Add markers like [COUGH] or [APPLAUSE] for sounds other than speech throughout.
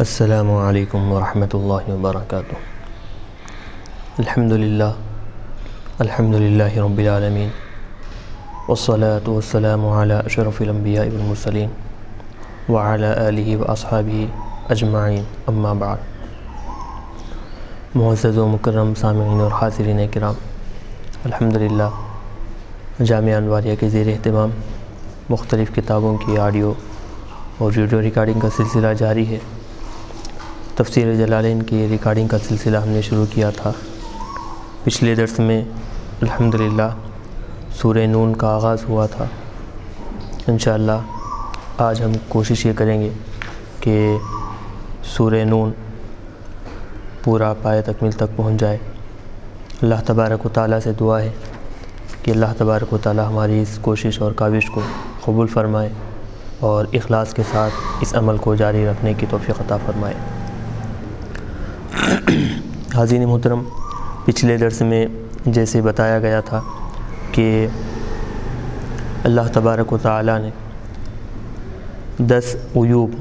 السلام علیکم ورحمۃ اللہ وبرکاتہ۔ الحمد للہ الحمد للہ رب العالمین، والصلاة والسلام على اشرف الانبیاء والمرسلین وعلى آلہ واصحابہ اجمعین، اما بعد۔ معزز و مکرم سامعین اور حاضرین کرام الحمد للہ جامعہ انواریہ کے زیر اہتمام، مختلف کتابوں کی آڈیو اور ویڈیو ریکارڈنگ کا سلسلہ جاری ہے۔ تفسیر جلالین کی ریکارڈنگ کا سلسلہ ہم نے شروع کیا تھا۔ پچھلے درس میں الحمدللہ سورہ نون کا آغاز ہوا تھا۔ انشاءاللہ آج ہم کوشش یہ کریں گے کہ سورہ نون پورا پائے تکمیل تک پہنچ جائے۔ اللہ تبارک و تعالیٰ سے دعا ہے کہ اللہ تبارک و تعالیٰ ہماری اس کوشش اور کاوش کو قبول فرمائے اور اخلاص کے ساتھ اس عمل کو جاری رکھنے کی توفیق عطا فرمائے۔ حاضرین محترم، پچھلے درس میں جیسے بتایا گیا تھا کہ اللہ تبارک و تعالیٰ نے دس عیوب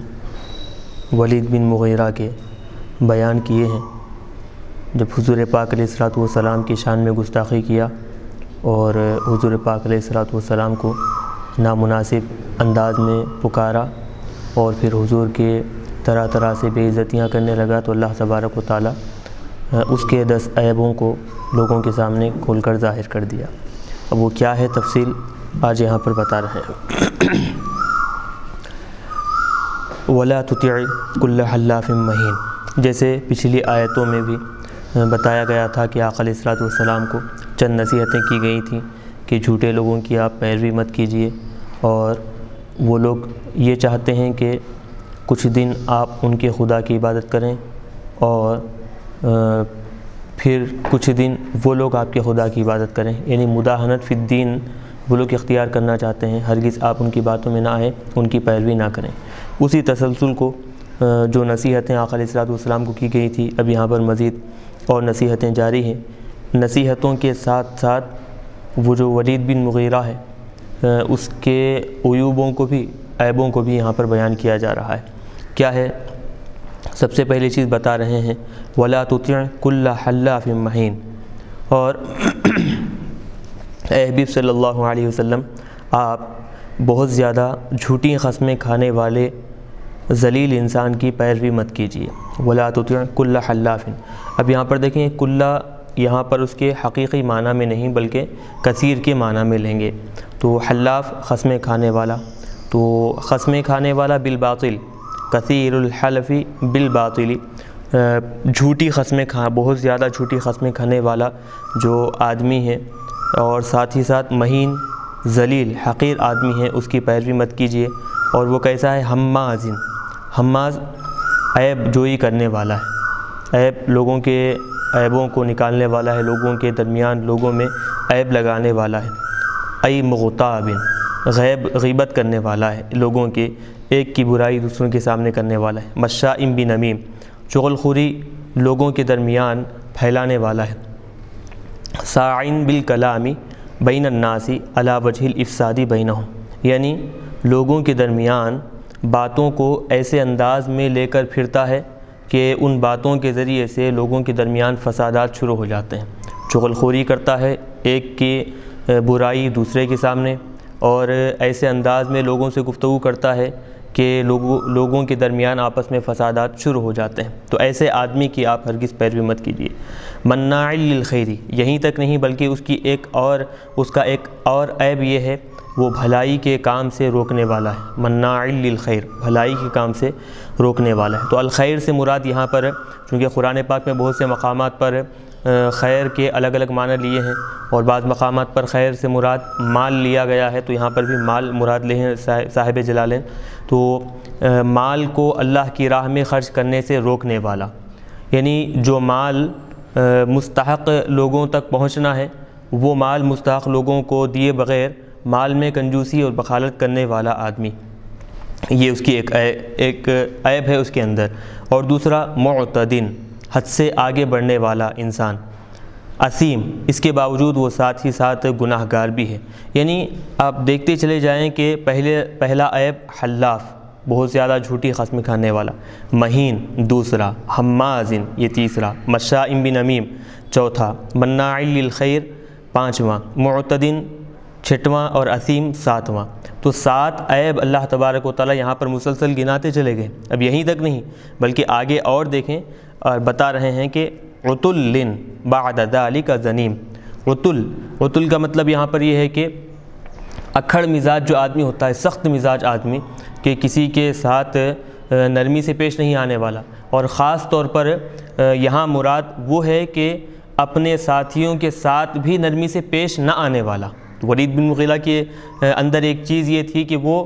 ولید بن مغیرہ کے بیان کیے ہیں، جب حضور پاک علیہ الصلاۃ والسلام کی شان میں گستاخی کیا اور حضور پاک علیہ الصلاۃ والسلام کو نامناسب انداز میں پکارا اور پھر حضور کے طرح طرح سے بے عزتیاں کرنے لگا تو اللہ تبارک و تعالیٰ اس کے دس عیبوں کو لوگوں کے سامنے کھول کر ظاہر کر دیا۔ اب وہ کیا ہے تفصیل آج یہاں پر بتا رہے ہیں۔ [CLEARS THROAT] ولا تطع کل حلاف مہین جیسے پچھلی آیتوں میں بھی بتایا گیا تھا کہ آقا علیہ والسلام کو چند نصیحتیں کی گئی تھیں کہ جھوٹے لوگوں کی آپ پیروی مت کیجیے اور وہ لوگ یہ چاہتے ہیں کہ کچھ دن آپ ان کے خدا کی عبادت کریں اور پھر کچھ دن وہ لوگ آپ کے خدا کی عبادت کریں۔ یعنی مداحنت فی الدین وہ لوگ اختیار کرنا چاہتے ہیں۔ ہرگز آپ ان کی باتوں میں نہ آئیں، ان کی پیروی نہ کریں۔ اسی تسلسل کو جو نصیحتیں آقا علیہ الصلاۃ والسلام کو کی گئی تھی، اب یہاں پر مزید اور نصیحتیں جاری ہیں۔ نصیحتوں کے ساتھ ساتھ وہ جو ولید بن مغیرہ ہے اس کے عیوبوں کو بھی، عیبوں کو بھی یہاں پر بیان کیا جا رہا ہے۔ کیا ہے؟ سب سے پہلی چیز بتا رہے ہیں، ولا تطع کل حلاف مہین اور اے حبیب صلی اللہ علیہ وسلم، آپ بہت زیادہ جھوٹی قسمیں کھانے والے ذلیل انسان کی پیروی مت کیجیے ولا تطع کل حلاف۔ اب یہاں پر دیکھیں کلّہ یہاں پر اس کے حقیقی معنی میں نہیں، بلکہ کثیر کے معنی میں لیں گے۔ تو حلاف قسمیں کھانے والا، تو قسمیں کھانے والا بالباطل کثیر الحلفی بالباطلی جھوٹی قسمیں کھا، بہت زیادہ جھوٹی قسمیں کھانے والا جو آدمی ہے، اور ساتھ ہی ساتھ مہین، ذلیل، حقیر آدمی ہے، اس کی پیروی مت کیجیے اور وہ کیسا ہے؟ حمازن حماز عیب جوئی کرنے والا ہے۔ عیب لوگوں کے عیبوں کو نکالنے والا ہے، لوگوں کے درمیان، لوگوں میں عیب لگانے والا ہے۔ ای مغتابن غیب، غیبت کرنے والا ہے لوگوں کے ایک کی برائی دوسروں کے سامنے کرنے والا ہے۔ مشائم بن نمیم چغل خوری لوگوں کے درمیان پھیلانے والا ہے۔ سائن بالکلامی بین الناسی علا وجہ الافسادی بینہم۔ یعنی لوگوں کے درمیان باتوں کو ایسے انداز میں لے کر پھرتا ہے کہ ان باتوں کے ذریعے سے لوگوں کے درمیان فسادات شروع ہو جاتے ہیں۔ چغل خوری کرتا ہے ایک کی برائی دوسرے کے سامنے اور ایسے انداز میں لوگوں سے گفتگو کرتا ہے کہ لوگوں لوگوں کے درمیان آپس میں فسادات شروع ہو جاتے ہیں۔ تو ایسے آدمی کی آپ ہرگز پیروی مت کیجیے۔ مناع للخیری، یہیں تک نہیں بلکہ اس کی ایک اور، اس کا ایک اور عیب یہ ہے، وہ بھلائی کے کام سے روکنے والا ہے۔ مناع للخیر، بھلائی کے کام سے روکنے والا ہے۔ تو الخیر سے مراد یہاں پر، چونکہ قرآن پاک میں بہت سے مقامات پر خیر کے الگ الگ معنی لیے ہیں اور بعض مقامات پر خیر سے مراد مال لیا گیا ہے تو یہاں پر بھی مال مراد لے ہیں صاحب جلالین تو مال کو اللہ کی راہ میں خرچ کرنے سے روکنے والا۔ یعنی جو مال مستحق لوگوں تک پہنچنا ہے، وہ مال مستحق لوگوں کو دیے بغیر مال میں کنجوسی اور بخالت کرنے والا آدمی۔ یہ اس کی ایک عیب ہے اس کے اندر۔ اور دوسرا معتدن حد سے آگے بڑھنے والا انسان۔ اسیم اس کے باوجود وہ ساتھ ہی ساتھ گناہ گار بھی ہے۔ یعنی آپ دیکھتے چلے جائیں کہ پہلے، پہلا عیب حلاف، بہت زیادہ جھوٹی قسم کھانے والا۔ مہین، دوسرا، حمازن، یہ تیسرا، مشائم بن امیم۔ چوتھا مناع للخیر۔ پانچواں، معتدن۔ چھٹواں اور اسیم ساتواں۔ تو سات عیب اللہ تبارک و تعالیٰ یہاں پر مسلسل گناتے چلے گئے۔ اب یہیں تک نہیں، بلکہ آگے اور دیکھیں۔ اور بتا رہے ہیں کہ عطل بعد ذالک کا ذنیم عطل عطل کا مطلب یہاں پر یہ ہے کہ اکھڑ مزاج جو آدمی ہوتا ہے، سخت مزاج آدمی، کہ کسی کے ساتھ نرمی سے پیش نہیں آنے والا۔ اور خاص طور پر یہاں مراد وہ ہے کہ اپنے ساتھیوں کے ساتھ بھی نرمی سے پیش نہ آنے والا۔ ولید بن مغیلہ کے اندر ایک چیز یہ تھی کہ وہ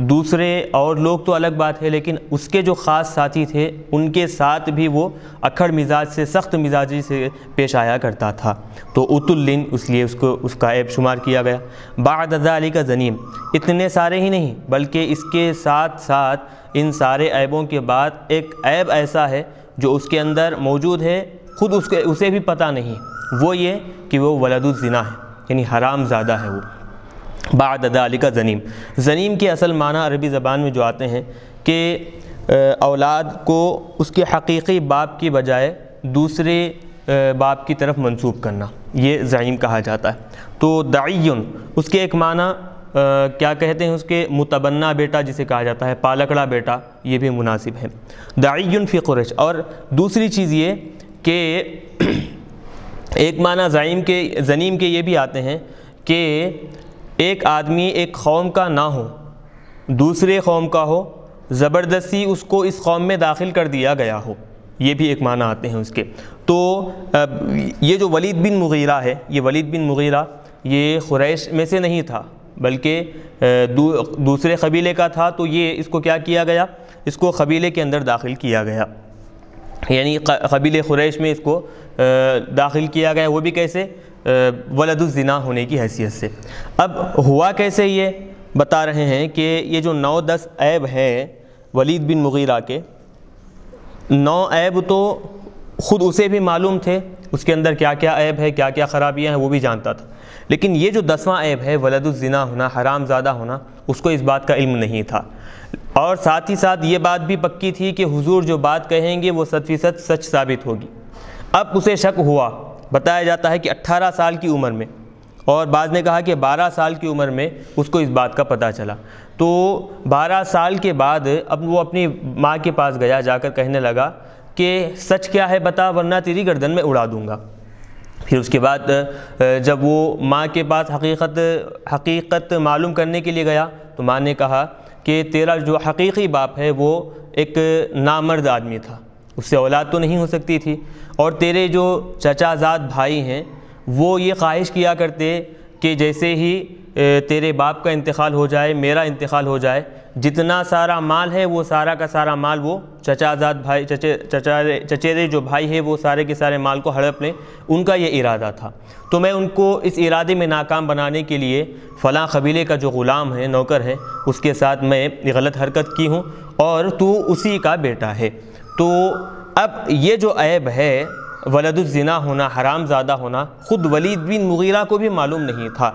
دوسرے اور لوگ تو الگ بات ہے، لیکن اس کے جو خاص ساتھی تھے، ان کے ساتھ بھی وہ اکھڑ مزاج سے، سخت مزاجی سے پیش آیا کرتا تھا۔ تو ات الن اس لیے اس کو، اس کا عیب شمار کیا گیا۔ بعد علی کا ذنیم اتنے سارے ہی نہیں، بلکہ اس کے ساتھ ساتھ ان سارے عیبوں کے بعد ایک عیب ایسا ہے جو اس کے اندر موجود ہے، خود اس کے، اسے بھی پتہ نہیں۔ وہ یہ کہ وہ ولد الزنا ہے یعنی حرام زادہ ہے وہ۔ بعد علی کا ذنیم کے اصل معنی عربی زبان میں جو آتے ہیں کہ اولاد کو اس کے حقیقی باپ کی بجائے دوسرے باپ کی طرف منسوب کرنا، یہ ضعیم کہا جاتا ہے۔ تو دعیون، اس کے ایک معنی کیا کہتے ہیں اس کے؟ متبنہ بیٹا جسے کہا جاتا ہے، پالکڑا بیٹا، یہ بھی مناسب ہے۔ دعیون فی قرش اور دوسری چیز یہ کہ، [CLEARS THROAT] ایک معنی ضعیم کے ذنیم کے یہ بھی آتے ہیں کہ ایک آدمی ایک قوم کا نہ ہو، دوسرے قوم کا ہو، زبردستی اس کو اس قوم میں داخل کر دیا گیا ہو۔ یہ بھی ایک معنی آتے ہیں اس کے۔ تو یہ جو ولید بن مغیرہ ہے، یہ ولید بن مغیرہ، یہ خریش میں سے نہیں تھا، بلکہ دوسرے قبیلے کا تھا۔ تو یہ اس کو کیا کیا گیا؟ اس کو قبیلے کے اندر داخل کیا گیا۔ یعنی قبیل خریش میں اس کو داخل کیا گیا، وہ بھی کیسے؟ ولد الزنا ہونے کی حیثیت سے۔ اب ہوا کیسے یہ؟ بتا رہے ہیں کہ یہ جو نو دس عیب ہے ولید بن مغیرہ کے، نو عیب تو خود اسے بھی معلوم تھے۔ اس کے اندر کیا کیا عیب ہے، کیا کیا خرابیاں ہیں، وہ بھی جانتا تھا۔ لیکن یہ جو دسواں عیب ہے، ولد الزنا ہونا، حرام زادہ ہونا، اس کو اس بات کا علم نہیں تھا۔ اور ساتھ ہی ساتھ یہ بات بھی پکی تھی کہ حضور جو بات کہیں گے، وہ ست فیصد سچ ثابت ہوگی۔ اب اسے شک ہوا۔ بتایا جاتا ہے کہ اٹھارہ سال کی عمر میں، اور بعض نے کہا کہ بارہ سال کی عمر میں اس کو اس بات کا پتہ چلا۔ تو بارہ سال کے بعد اب وہ اپنی ماں کے پاس گیا، جا کر کہنے لگا کہ سچ کیا ہے بتا، ورنہ تیری گردن میں اڑا دوں گا۔ پھر اس کے بعد جب وہ ماں کے پاس حقیقت حقیقت معلوم کرنے کے لیے گیا، تو ماں نے کہا کہ تیرا جو حقیقی باپ ہے، وہ ایک نامرد آدمی تھا۔ اس سے اولاد تو نہیں ہو سکتی تھی۔ اور تیرے جو چچا زاد بھائی ہیں، وہ یہ خواہش کیا کرتے کہ جیسے ہی تیرے باپ کا انتقال ہو جائے، میرا انتقال ہو جائے، جتنا سارا مال ہے وہ سارا کا سارا مال وہ چچا زاد بھائی چچارے چچیرے جو بھائی ہے وہ سارے کے سارے مال کو ہڑپ لیں، ان کا یہ ارادہ تھا۔ تو میں ان کو اس ارادے میں ناکام بنانے کے لیے فلاں قبیلے کا جو غلام ہے، نوکر ہے، اس کے ساتھ میں غلط حرکت کی ہوں اور تو اسی کا بیٹا ہے۔ تو اب یہ جو عیب ہے، ولد الزنا ہونا، حرام زادہ ہونا، خود ولید بن مغیرہ کو بھی معلوم نہیں تھا۔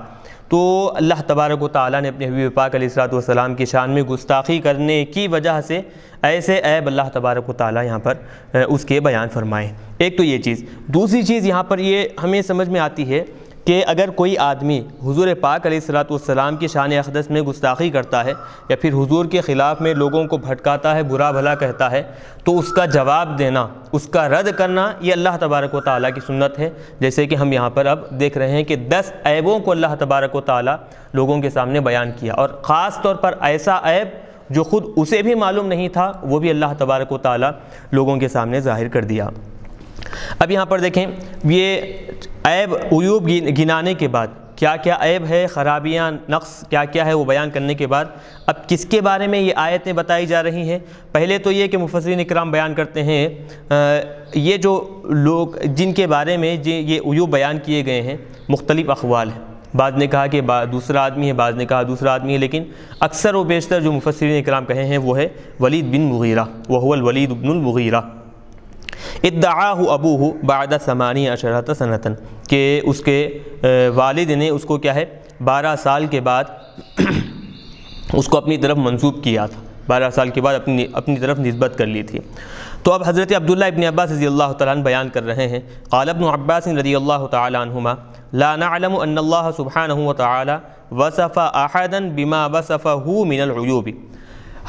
تو اللہ تبارک و تعالیٰ نے اپنے حبیب پاک علیہ السلاۃ والسلام کی شان میں گستاخی کرنے کی وجہ سے ایسے عیب اللہ تبارک و تعالیٰ یہاں پر اس کے بیان فرمائے۔ ایک تو یہ چیز۔ دوسری چیز یہاں پر یہ ہمیں سمجھ میں آتی ہے کہ اگر کوئی آدمی حضور پاک علیہ السلاۃ والسلام کی شان اقدس میں گستاخی کرتا ہے یا پھر حضور کے خلاف میں لوگوں کو بھٹکاتا ہے، برا بھلا کہتا ہے، تو اس کا جواب دینا، اس کا رد کرنا یہ اللہ تبارک و تعالیٰ کی سنت ہے۔ جیسے کہ ہم یہاں پر اب دیکھ رہے ہیں کہ دس عیبوں کو اللہ تبارک و تعالیٰ لوگوں کے سامنے بیان کیا۔ اور خاص طور پر ایسا عیب جو خود اسے بھی معلوم نہیں تھا، وہ بھی اللہ تبارک و تعالیٰ لوگوں کے سامنے ظاہر کر دیا۔ اب یہاں پر دیکھیں، یہ عیب عیوب گنانے کے بعد، کیا کیا عیب ہے خرابیاں، نقص، کیا کیا ہے وہ بیان کرنے کے بعد؟ اب کس کے بارے میں یہ آیتیں بتائی جا رہی ہیں؟ پہلے تو یہ کہ مفسرین اکرام بیان کرتے ہیں یہ جو لوگ، جن کے بارے میں جی، یہ عیوب بیان کیے گئے ہیں، مختلف اقوال ہیں۔ بعض نے کہا کہ دوسرا آدمی ہے، بعض نے کہا دوسرا آدمی ہے، لیکن اکثر و بیشتر جو مفسرین اکرام کہے ہیں وہ ہے ولید بن مغیرہ وہ الولید بن المغیرہ۔ ادعاہ ابوہ بعد ثمانی عشرت سنتن کہ اس کے والد نے اس کو کیا ہے، بارہ سال کے بعد [CLEARS THROAT] اس کو اپنی طرف منسوب کیا تھا۔ بارہ سال کے بعد اپنی اپنی طرف نسبت کر لی تھی۔ تو اب حضرت عبداللہ ابن عباس رضی اللہ تعالیٰ عنہ بیان کر رہے ہیں۔ قال ابن عباس رضی اللہ تعالیٰ عنہما، لا نعلم ان اللہ سبحانہ وتعالی وصف احدا بما وصفه من العیوب۔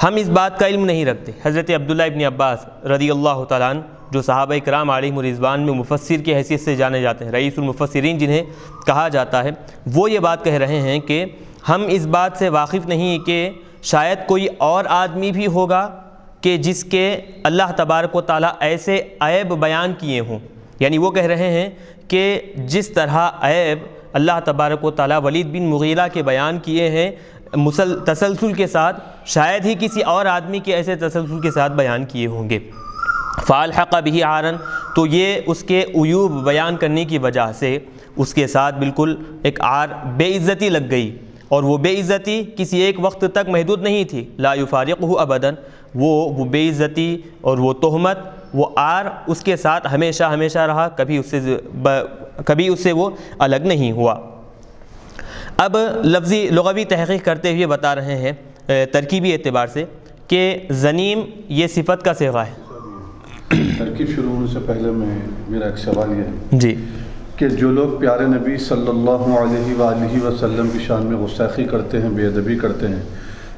ہم اس بات کا علم نہیں رکھتے۔ حضرت عبداللہ ابن عباس رضی اللہ تعالیٰ عنہ جو صحابہ کرام علیہ مرضوان میں مفسر کی حیثیت سے جانے جاتے ہیں، رئیس المفسرین جنہیں کہا جاتا ہے، وہ یہ بات کہہ رہے ہیں کہ ہم اس بات سے واقف نہیں کہ شاید کوئی اور آدمی بھی ہوگا کہ جس کے اللہ تبارک و تعالیٰ ایسے عیب بیان کیے ہوں۔ یعنی وہ کہہ رہے ہیں کہ جس طرح عیب اللہ تبارک و تعالیٰ ولید بن مغیرہ کے بیان کیے ہیں، مسل، تسلسل کے ساتھ، شاید ہی کسی اور آدمی کے ایسے تسلسل کے ساتھ بیان کیے ہوں گے۔ فالحق بھی آرن تو یہ اس کے عیوب بیان کرنے کی وجہ سے اس کے ساتھ بالکل ایک آر بے عزتی لگ گئی۔ اور وہ بے عزتی کسی ایک وقت تک محدود نہیں تھی۔ لا یفارقہ ابداً، وہ وہ بے عزتی اور وہ تہمت، وہ آر اس کے ساتھ ہمیشہ ہمیشہ رہا، کبھی اس سے کبھی اس سے وہ الگ نہیں ہوا۔ اب لفظی لغوی تحقیق کرتے ہوئے بتا رہے ہیں ترکیبی اعتبار سے کہ زنیم یہ صفت کا سیغہ ہے۔ ترکیب شروع ہونے سے پہلے میں میرا ایک سوال یہ ہے جی۔ کہ جو لوگ پیارے نبی صلی اللہ علیہ وآلہ وسلم کی شان میں غستاخی کرتے ہیں بے ادبی کرتے ہیں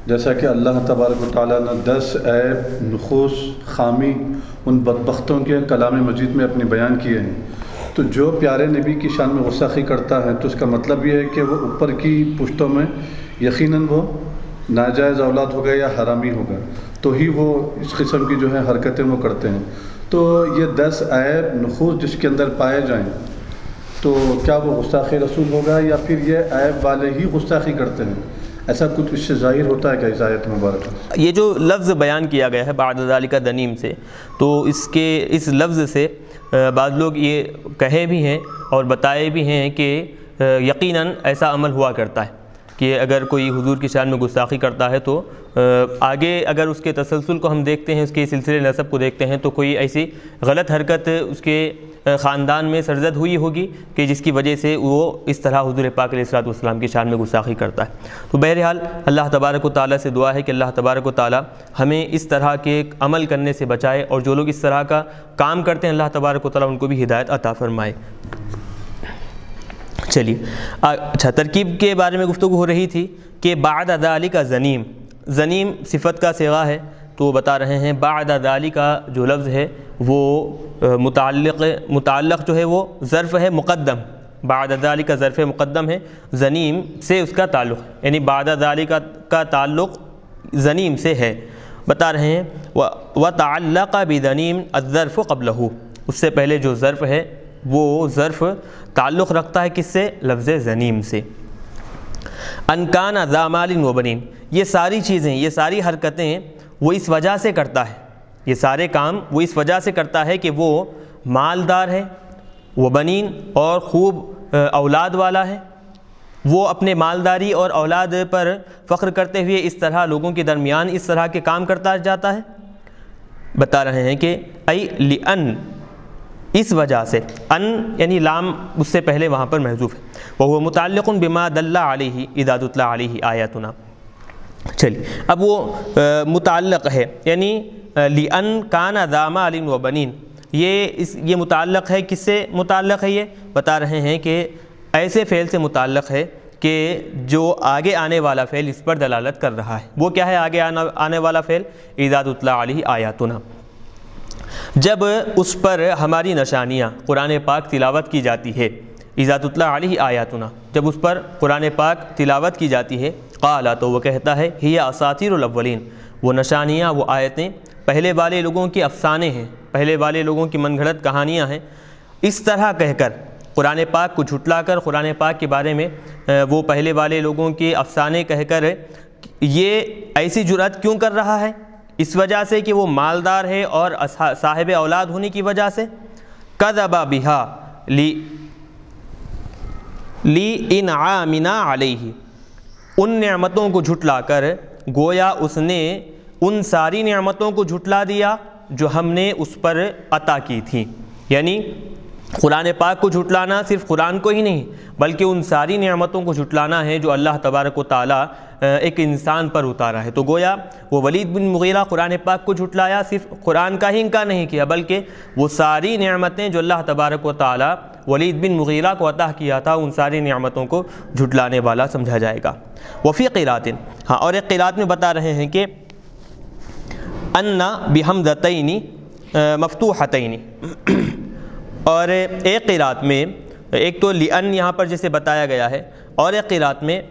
جیسا کہ اللہ تبارک و تعالیٰ نے دس عیب نخوص خامی ان بدبختوں کے کلام مجید میں اپنی بیان کیے ہیں۔ تو جو پیارے نبی کی شان میں غستاخی کرتا ہے تو اس کا مطلب یہ ہے کہ وہ اوپر کی پشتوں میں یقیناً وہ ناجائز اولاد ہوگا یا حرامی ہوگا تو ہی وہ اس قسم کی جو ہے حرکتیں وہ کرتے ہیں۔ تو یہ دس عیب نخوص جس کے اندر پائے جائیں، تو کیا وہ گستاخی رسول ہوگا یا پھر یہ عیب والے ہی گستاخی کرتے ہیں؟ ایسا کچھ اس سے ظاہر ہوتا ہے کیا اس آیت مبارک یہ جو لفظ بیان کیا گیا ہے بعد ذالک دنیم سے، تو اس کے، اس لفظ سے بعض لوگ یہ کہے بھی ہیں اور بتائے بھی ہیں کہ یقیناً ایسا عمل ہوا کرتا ہے کہ اگر کوئی حضور کی شان میں گستاخی کرتا ہے تو آگے اگر اس کے تسلسل کو ہم دیکھتے ہیں، اس کے سلسلے نصب کو دیکھتے ہیں، تو کوئی ایسی غلط حرکت اس کے خاندان میں سرزد ہوئی ہوگی کہ جس کی وجہ سے وہ اس طرح حضور پاک علیہ السلام والسلام کی شان میں گستاخی کرتا ہے؟ تو بہرحال اللہ تبارک و تعالیٰ سے دعا ہے کہ اللہ تبارک و تعالیٰ ہمیں اس طرح کے عمل کرنے سے بچائے اور جو لوگ اس طرح کا کام کرتے ہیں، اللہ تبارک و تعالیٰ ان کو بھی ہدایت عطا فرمائے۔ چلیے اچھا ترکیب کے بارے میں گفتگو ہو رہی تھی کہ بعد ادالی کا زنیم۔ زنیم صفت کا سیغا ہے تو وہ بتا رہے ہیں، بعد ادالی کا جو لفظ ہے، وہ متعلق متعلق جو ہے وہ ظرف ہے مقدم۔ بعد ادالی کا ظرف مقدم ہے، زنیم سے اس کا تعلق۔ یعنی بعد ادالی کا کا تعلق زنیم سے ہے۔ بتا رہے ہیں، و تعلق بدنیم الظرف قبلہ اس سے پہلے جو ظرف ہے، وہ ظرف تعلق رکھتا ہے کس سے؟ لفظ زنیم سے۔ انکان ذامال و بنین۔ یہ ساری چیزیں، یہ ساری حرکتیں وہ اس وجہ سے کرتا ہے۔ یہ سارے کام وہ اس وجہ سے کرتا ہے کہ وہ مالدار ہے، وہ بنین اور خوب اولاد والا ہے۔ وہ اپنے مالداری اور اولاد پر فخر کرتے ہوئے اس طرح لوگوں کے درمیان اس طرح کے کام کرتا جاتا ہے۔ بتا رہے ہیں کہ ای لن اس وجہ سے ان یعنی لام، اس سے پہلے وہاں پر محضوف ہے۔ وہ متعلق بما دلّہ علیہ اداد اللہ علیہ آیاتنا۔ چلیے، اب وہ متعلق ہے یعنی لی ان کان دامہ علی و بنین۔ یہ اس، یہ متعلق ہے کس سے متعلق ہے یہ؟ بتا رہے ہیں کہ ایسے فعل سے متعلق ہے کہ جو آگے آنے والا فعل اس پر دلالت کر رہا ہے۔ وہ کیا ہے آگے آنے والا فعل؟ ایداد اللہ علیہ آیاتنا۔ جب اس پر ہماری نشانیاں قرآن پاک تلاوت کی جاتی ہے۔ عزات اللہ علیہ آیاتنا، جب اس پر قرآن پاک تلاوت کی جاتی ہے قالا تو وہ کہتا ہے، ہی اساتیر الاولین۔ وہ نشانیاں، وہ آیتیں پہلے والے لوگوں کے افسانے ہیں، پہلے والے لوگوں کی من گھڑت کہانیاں ہیں۔ اس طرح کہہ کر قرآن پاک کو جھٹلا کر قرآن پاک کے بارے میں وہ پہلے والے لوگوں کے افسانے کہہ کر، یہ ایسی جرات کیوں کر رہا ہے؟ اس وجہ سے کہ وہ مالدار ہے اور صاحب اولاد ہونے کی وجہ سے۔ قدبا بہا لی لی ان عامنا علیہ۔ ان نعمتوں کو جھٹلا کر گویا اس نے ان ساری نعمتوں کو جھٹلا دیا جو ہم نے اس پر عطا کی تھی یعنی قرآن پاک کو جھٹلانا صرف قرآن کو ہی نہیں، بلکہ ان ساری نعمتوں کو جھٹلانا ہے جو اللہ تبارک و تعالیٰ ایک انسان پر اتارا ہے۔ تو گویا وہ ولید بن مغیرہ قرآن پاک کو جھٹلایا، صرف قرآن کا ہی انکار نہیں کیا، بلکہ وہ ساری نعمتیں جو اللہ تبارک و تعالیٰ، ولید بن مغیرہ کو عطا کیا تھا، ان ساری نعمتوں کو جھٹلانے والا سمجھا جائے گا۔ وفی قیرات ہاں اور ایک قیرات میں بتا رہے ہیں کہ انا بحمدتینی مفتوحتینی اور ایک قیرات میں، ایک تو لن یہاں پر جسے بتایا گیا ہے، اور ایک قیرات میں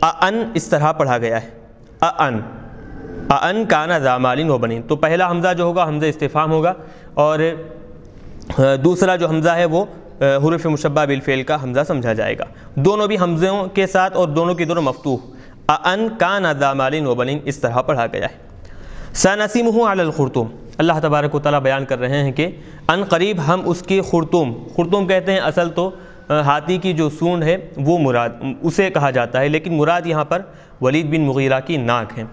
ان اس طرح پڑھا گیا ہے۔ ان ان کانا ذامالین و بنین تو پہلا حمزہ جو ہوگا، حمزہ استفام ہوگا۔ اور دوسرا جو حمزہ ہے، وہ حرف مشبہ بالفعل کا حمزہ سمجھا جائے گا۔ دونوں بھی حمزوں کے ساتھ اور دونوں کی دونوں مفتوح۔ ان کانا ذامالین و بنین اس طرح پڑھا گیا ہے۔ سنسیم ہوں علی الخرطوم۔ اللہ تبارک و تعالیٰ بیان کر رہے ہیں کہ ان قریب ہم اس کی خرطوم خرطوم کہتے ہیں اصل تو ہاتھی کی جو سونڈ ہے، وہ مراد، اسے کہا جاتا ہے، لیکن مراد یہاں پر ولید بن مغیرہ کی ناک ہے۔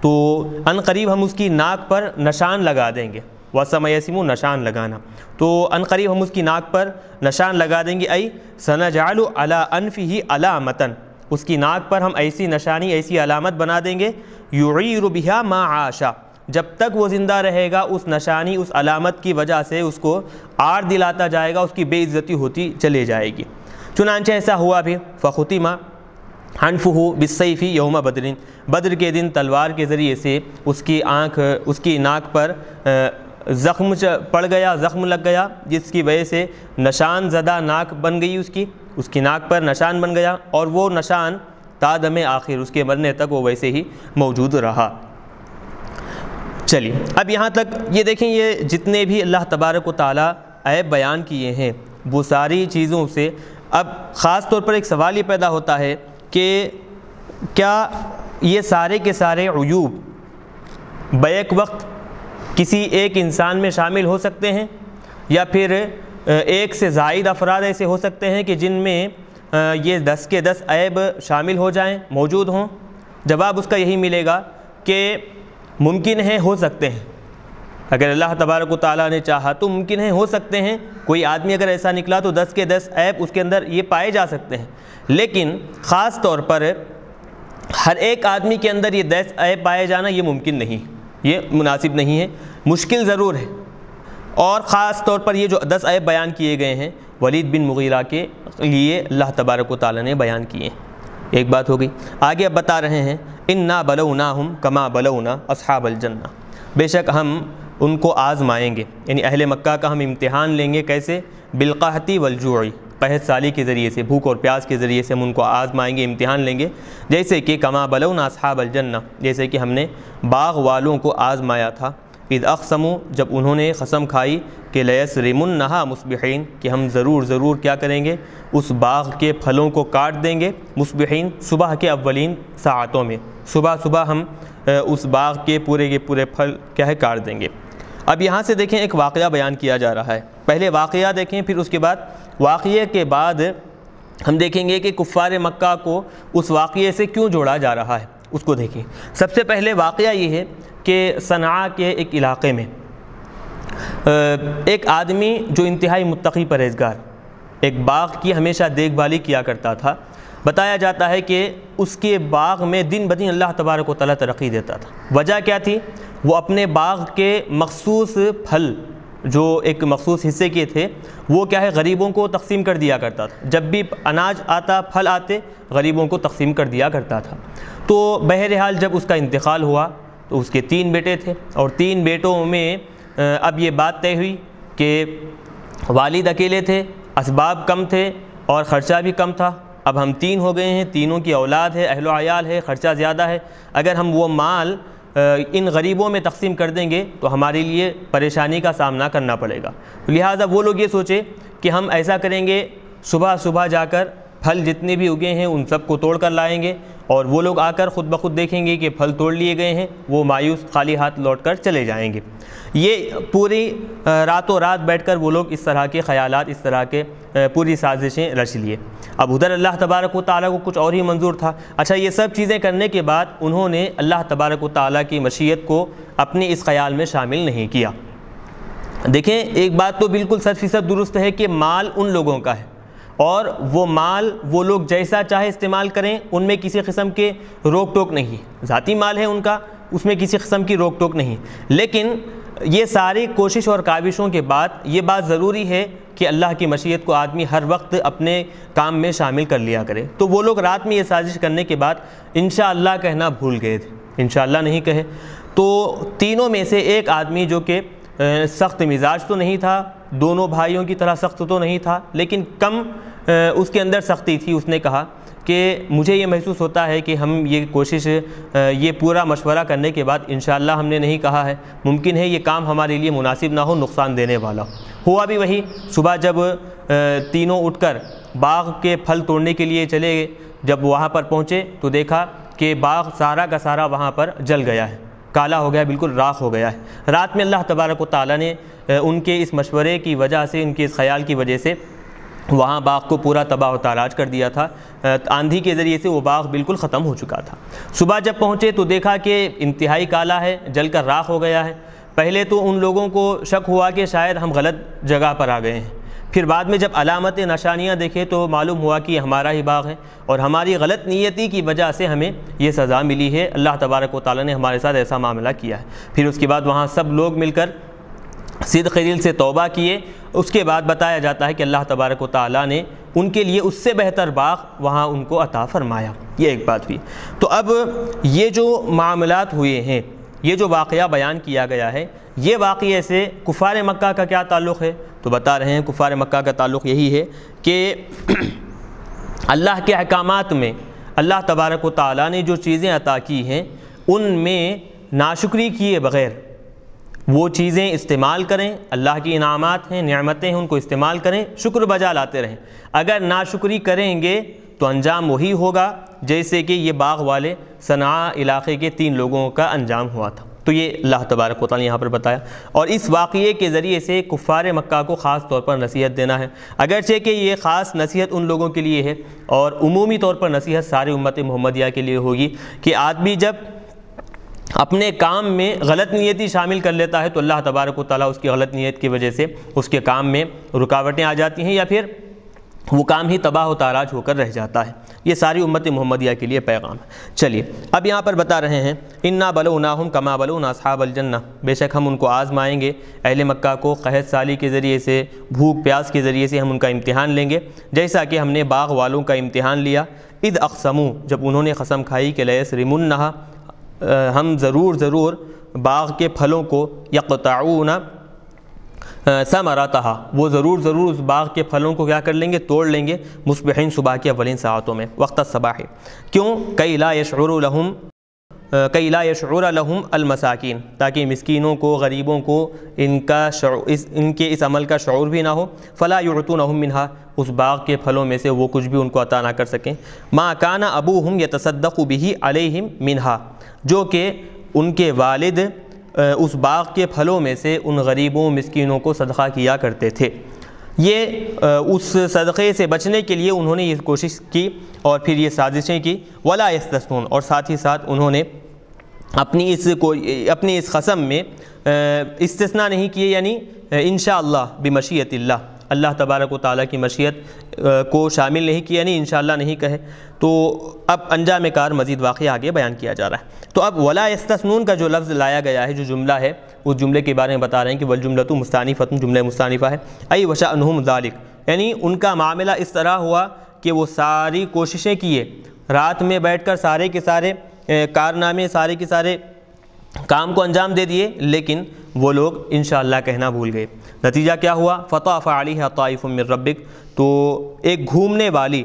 تو ان قریب ہم اس کی ناک پر نشان لگا دیں گے۔ وسم یسم نشان لگانا۔ تو ان قریب ہم اس کی ناک پر نشان لگا دیں گے ائی ثنا جعل علا انف ہی علامتن اس کی ناک پر ہم ایسی نشانی، ایسی علامت بنا دیں گے، یعیر بہا ما عاشا جب تک وہ زندہ رہے گا، اس نشانی، اس علامت کی وجہ سے اس کو آر دلاتا جائے گا، اس کی بے عزتی ہوتی چلے جائے گی۔ چنانچہ ایسا ہوا بھی فخوتی ماں حنف ہو بصیفی یوم بدرین بدر کے دن تلوار کے ذریعے سے اس کی آنکھ، اس کی ناک پر زخم پڑ گیا، زخم لگ گیا، جس کی وجہ سے نشان زدہ ناک بن گئی اس کی۔ اس کی ناک پر نشان بن گیا اور وہ نشان تادم آخر، اس کے مرنے تک وہ ویسے ہی موجود رہا۔ چلیے، اب یہاں تک یہ دیکھیں، یہ جتنے بھی اللہ تبارک و تعالیٰ عیب بیان کیے ہیں، وہ ساری چیزوں سے اب خاص طور پر ایک سوال یہ پیدا ہوتا ہے کہ کیا یہ سارے کے سارے عیوب بیک وقت کسی ایک انسان میں شامل ہو سکتے ہیں؟ یا پھر ایک سے زائد افراد ایسے ہو سکتے ہیں کہ جن میں یہ دس کے دس عیب شامل ہو جائیں، موجود ہوں؟ جواب اس کا یہی ملے گا کہ ممکن ہے ہو سکتے ہیں۔ اگر اللہ تبارک و تعالیٰ نے چاہا تو ممکن ہے ہو سکتے ہیں۔ کوئی آدمی اگر ایسا نکلا تو دس کے دس ایپ اس کے اندر یہ پائے جا سکتے ہیں۔ لیکن خاص طور پر ہر ایک آدمی کے اندر یہ دس ایپ پائے جانا یہ ممکن نہیں۔ یہ مناسب نہیں ہے۔ مشکل ضرور ہے۔ اور خاص طور پر یہ جو دس ایپ بیان کیے گئے ہیں، ولید بن مغیرہ کے لیے اللہ تبارک و تعالیٰ نے بیان کیے ہیں۔ ایک بات ہو گئی آگے اب بتا رہے ہیں ان نا بلونا ہم کما بلونا اصحاب الجنہ بے شک ہم ان کو آزمائیں گے۔ یعنی اہل مکہ کا ہم امتحان لیں گے کیسے؟ بالقحتی والجوعی قحط سالی کے ذریعے سے، بھوک اور پیاس کے ذریعے سے ہم ان کو آزمائیں گے، امتحان لیں گے۔ جیسے کہ کما بلونا اصحاب الجنہ جیسے کہ ہم نے باغ والوں کو آزمایا تھا۔ عید اقسموں جب انہوں نے قسم کھائی کہ لیس ریمن نہا مصبحین کہ ہم ضرور ضرور کیا کریں گے؟ اس باغ کے پھلوں کو کاٹ دیں گے مصبحین صبح کے اولین ساعتوں میں۔ صبح صبح ہم اس باغ کے پورے کے پورے پھل کیا ہے کاٹ دیں گے۔ اب یہاں سے دیکھیں ایک واقعہ بیان کیا جا رہا ہے۔ پہلے واقعہ دیکھیں، پھر اس کے بعد واقعے کے بعد ہم دیکھیں گے کہ کفار مکہ کو اس واقعے سے کیوں جوڑا جا رہا ہے۔ اس کو دیکھیں۔ سب سے پہلے واقعہ یہ ہے کہ صنعاء کے ایک علاقے میں ایک آدمی جو انتہائی متقی پرہیزگار، ایک باغ کی ہمیشہ دیکھ بھالی کیا کرتا تھا۔ بتایا جاتا ہے کہ اس کے باغ میں دن بدن اللہ تبارک و تعالیٰ ترقی دیتا تھا۔ وجہ کیا تھی؟ وہ اپنے باغ کے مخصوص پھل، جو ایک مخصوص حصے کے تھے، وہ کیا ہے؟ غریبوں کو تقسیم کر دیا کرتا تھا۔ جب بھی اناج آتا، پھل آتے، غریبوں کو تقسیم کر دیا کرتا تھا۔ تو بہرحال جب اس کا انتقال ہوا تو اس کے تین بیٹے تھے اور تین بیٹوں میں اب یہ بات طے ہوئی کہ والد اکیلے تھے، اسباب کم تھے اور خرچہ بھی کم تھا۔ اب ہم تین ہو گئے ہیں، تینوں کی اولاد ہے، اہل و عیال ہے، خرچہ زیادہ ہے۔ اگر ہم وہ مال ان غریبوں میں تقسیم کر دیں گے تو ہمارے لیے پریشانی کا سامنا کرنا پڑے گا۔ لہٰذا وہ لوگ یہ سوچے کہ ہم ایسا کریں گے، صبح صبح جا کر پھل جتنے بھی اگے ہیں ان سب کو توڑ کر لائیں گے۔ اور وہ لوگ آ کر خود بخود دیکھیں گے کہ پھل توڑ لیے گئے ہیں، وہ مایوس خالی ہاتھ لوٹ کر چلے جائیں گے۔ یہ پوری راتوں رات بیٹھ کر وہ لوگ اس طرح کے خیالات، اس طرح کے پوری سازشیں رچ لیے۔ اب ادھر اللہ تبارک و تعالیٰ کو کچھ اور ہی منظور تھا۔ اچھا یہ سب چیزیں کرنے کے بعد انہوں نے اللہ تبارک و تعالیٰ کی مشیت کو اپنے اس خیال میں شامل نہیں کیا۔ دیکھیں، ایک بات تو بالکل صد فیصد درست ہے کہ مال ان لوگوں کا ہے۔ اور وہ مال وہ لوگ جیسا چاہے استعمال کریں، ان میں کسی قسم کے روک ٹوک نہیں۔ ذاتی مال ہے ان کا، اس میں کسی قسم کی روک ٹوک نہیں۔ لیکن یہ ساری کوشش اور کاوشوں کے بعد یہ بات ضروری ہے کہ اللہ کی مشیت کو آدمی ہر وقت اپنے کام میں شامل کر لیا کرے۔ تو وہ لوگ رات میں یہ سازش کرنے کے بعد انشاءاللہ کہنا بھول گئے تھے۔ انشاءاللہ نہیں کہے۔ تو تینوں میں سے ایک آدمی جو کہ سخت مزاج تو نہیں تھا، دونوں بھائیوں کی طرح سخت تو نہیں تھا، لیکن کم اس کے اندر سختی تھی، اس نے کہا کہ مجھے یہ محسوس ہوتا ہے کہ ہم یہ کوشش یہ پورا مشورہ کرنے کے بعد انشاءاللہ ہم نے نہیں کہا ہے۔ ممکن ہے یہ کام ہمارے لیے مناسب نہ ہو، نقصان دینے والا ہو۔ ہوا بھی وہی، صبح جب تینوں اٹھ کر باغ کے پھل توڑنے کے لیے چلے جب وہاں پر پہنچے تو دیکھا کہ باغ سارا کا سارا وہاں پر جل گیا ہے۔ کالا ہو گیا، بالکل راکھ ہو گیا ہے۔ رات میں اللہ تبارک و تعالیٰ نے ان کے اس مشورے کی وجہ سے، ان کے اس خیال کی وجہ سے وہاں باغ کو پورا تباہ و تاراج کر دیا تھا۔ آندھی کے ذریعے سے وہ باغ بالکل ختم ہو چکا تھا۔ صبح جب پہنچے تو دیکھا کہ انتہائی کالا ہے، جل کر راکھ ہو گیا ہے۔ پہلے تو ان لوگوں کو شک ہوا کہ شاید ہم غلط جگہ پر آ گئے ہیں۔ پھر بعد میں جب علامت نشانیاں دیکھے تو معلوم ہوا کہ یہ ہمارا ہی باغ ہے اور ہماری غلط نیتی کی وجہ سے ہمیں یہ سزا ملی ہے۔ اللہ تبارک و تعالیٰ نے ہمارے ساتھ ایسا معاملہ کیا ہے۔ پھر اس کے بعد وہاں سب لوگ مل کر صدق خلیل سے توبہ کیے، اس کے بعد بتایا جاتا ہے کہ اللہ تبارک و تعالیٰ نے ان کے لیے اس سے بہتر باغ وہاں ان کو عطا فرمایا۔ یہ ایک بات ہوئی۔ تو اب یہ جو معاملات ہوئے ہیں، یہ جو واقعہ بیان کیا گیا ہے، یہ واقعے سے کفار مکہ کا کیا تعلق ہے؟ تو بتا رہے ہیں کفار مکہ کا تعلق یہی ہے کہ [CLEARS THROAT] اللہ کے احکامات میں اللہ تبارک و تعالیٰ نے جو چیزیں عطا کی ہیں، ان میں ناشکری کیے بغیر وہ چیزیں استعمال کریں، اللہ کی انعامات ہیں، نعمتیں ہیں، ان کو استعمال کریں، شکر بجا لاتے رہیں۔ اگر ناشکری کریں گے تو انجام وہی ہوگا جیسے کہ یہ باغ والے صنع علاقے کے تین لوگوں کا انجام ہوا تھا۔ تو یہ اللہ تبارک و تعالیٰ نے یہاں پر بتایا۔ اور اس واقعے کے ذریعے سے کفار مکہ کو خاص طور پر نصیحت دینا ہے۔ اگرچہ کہ یہ خاص نصیحت ان لوگوں کے لیے ہے اور عمومی طور پر نصیحت ساری امت محمدیہ کے لیے ہوگی کہ آدمی جب اپنے کام میں غلط نیتی شامل کر لیتا ہے تو اللہ تبارک و تعالیٰ اس کی غلط نیت کی وجہ سے اس کے کام میں رکاوٹیں آ جاتی ہیں یا پھر وہ کام ہی تباہ و تاراج ہو کر رہ جاتا ہے۔ یہ ساری امت محمدیہ کے لیے پیغام ہے۔ چلیے، اب یہاں پر بتا رہے ہیں، انا بلو ناہم کما بلو اصحاب الجنہ بے شک ہم ان کو آزمائیں گے۔ اہل مکہ کو قحط سالی کے ذریعے سے، بھوک پیاس کے ذریعے سے ہم ان کا امتحان لیں گے۔ جیسا کہ ہم نے باغ والوں کا امتحان لیا۔ اد اقسمو جب انہوں نے قسم کھائی کہ لیس رمنہا ہم ضرور ضرور باغ کے پھلوں کو یقطعون ثمرتہا، وہ ضرور ضرور اس باغ کے پھلوں کو کیا کر لیں گے؟ توڑ لیں گے۔ مصبحین صبح کے اولین ساعتوں میں، وقت صباح کیوں؟ کئی لا یشعر لہم کئی لا یشعر لہم المساکین، تاکہ مسکینوں کو، غریبوں کو ان کا شعور اس، ان کے اس عمل کا شعور بھی نہ ہو۔ فلا یعطونہم منہا، اس باغ کے پھلوں میں سے وہ کچھ بھی ان کو عطا نہ کر سکیں۔ ما کان ابوہم یتصدق بھی علیہم منہا، جو کہ ان کے والد اس باغ کے پھلوں میں سے ان غریبوں، مسکینوں کو صدقہ کیا کرتے تھے۔ یہ اس صدقے سے بچنے کے لیے انہوں نے یہ کوشش کی اور پھر یہ سازشیں کی۔ ولا استثنون اور ساتھ ہی ساتھ انہوں نے اپنی اس کو، اپنی اس قسم میں استثناء نہیں کیے یعنی انشاءاللہ بمشیت اللہ۔ اللہ تبارک و تعالیٰ کی مشیت کو شامل نہیں کیا یعنی انشاءاللہ نہیں کہے۔ تو اب انجام کار مزید واقعہ آگے بیان کیا جا رہا ہے۔ تو اب ولا استثنون کا جو لفظ لایا گیا ہے، جو جملہ ہے اس جملے کے بارے میں بتا رہے ہیں کہ والجملۃ مستانفت جملہ مستانفہ ہے۔ ای وشا انہم ذالک۔ یعنی ان کا معاملہ اس طرح ہوا کہ وہ ساری کوششیں کیے۔ رات میں بیٹھ کر سارے کے سارے کارنامے، سارے کے سارے کام کو انجام دے دیے، لیکن وہ لوگ انشاءاللہ کہنا بھول گئے۔ نتیجہ کیا ہوا؟ فتح فعلی ہے طائف من ربک۔ تو ایک گھومنے والی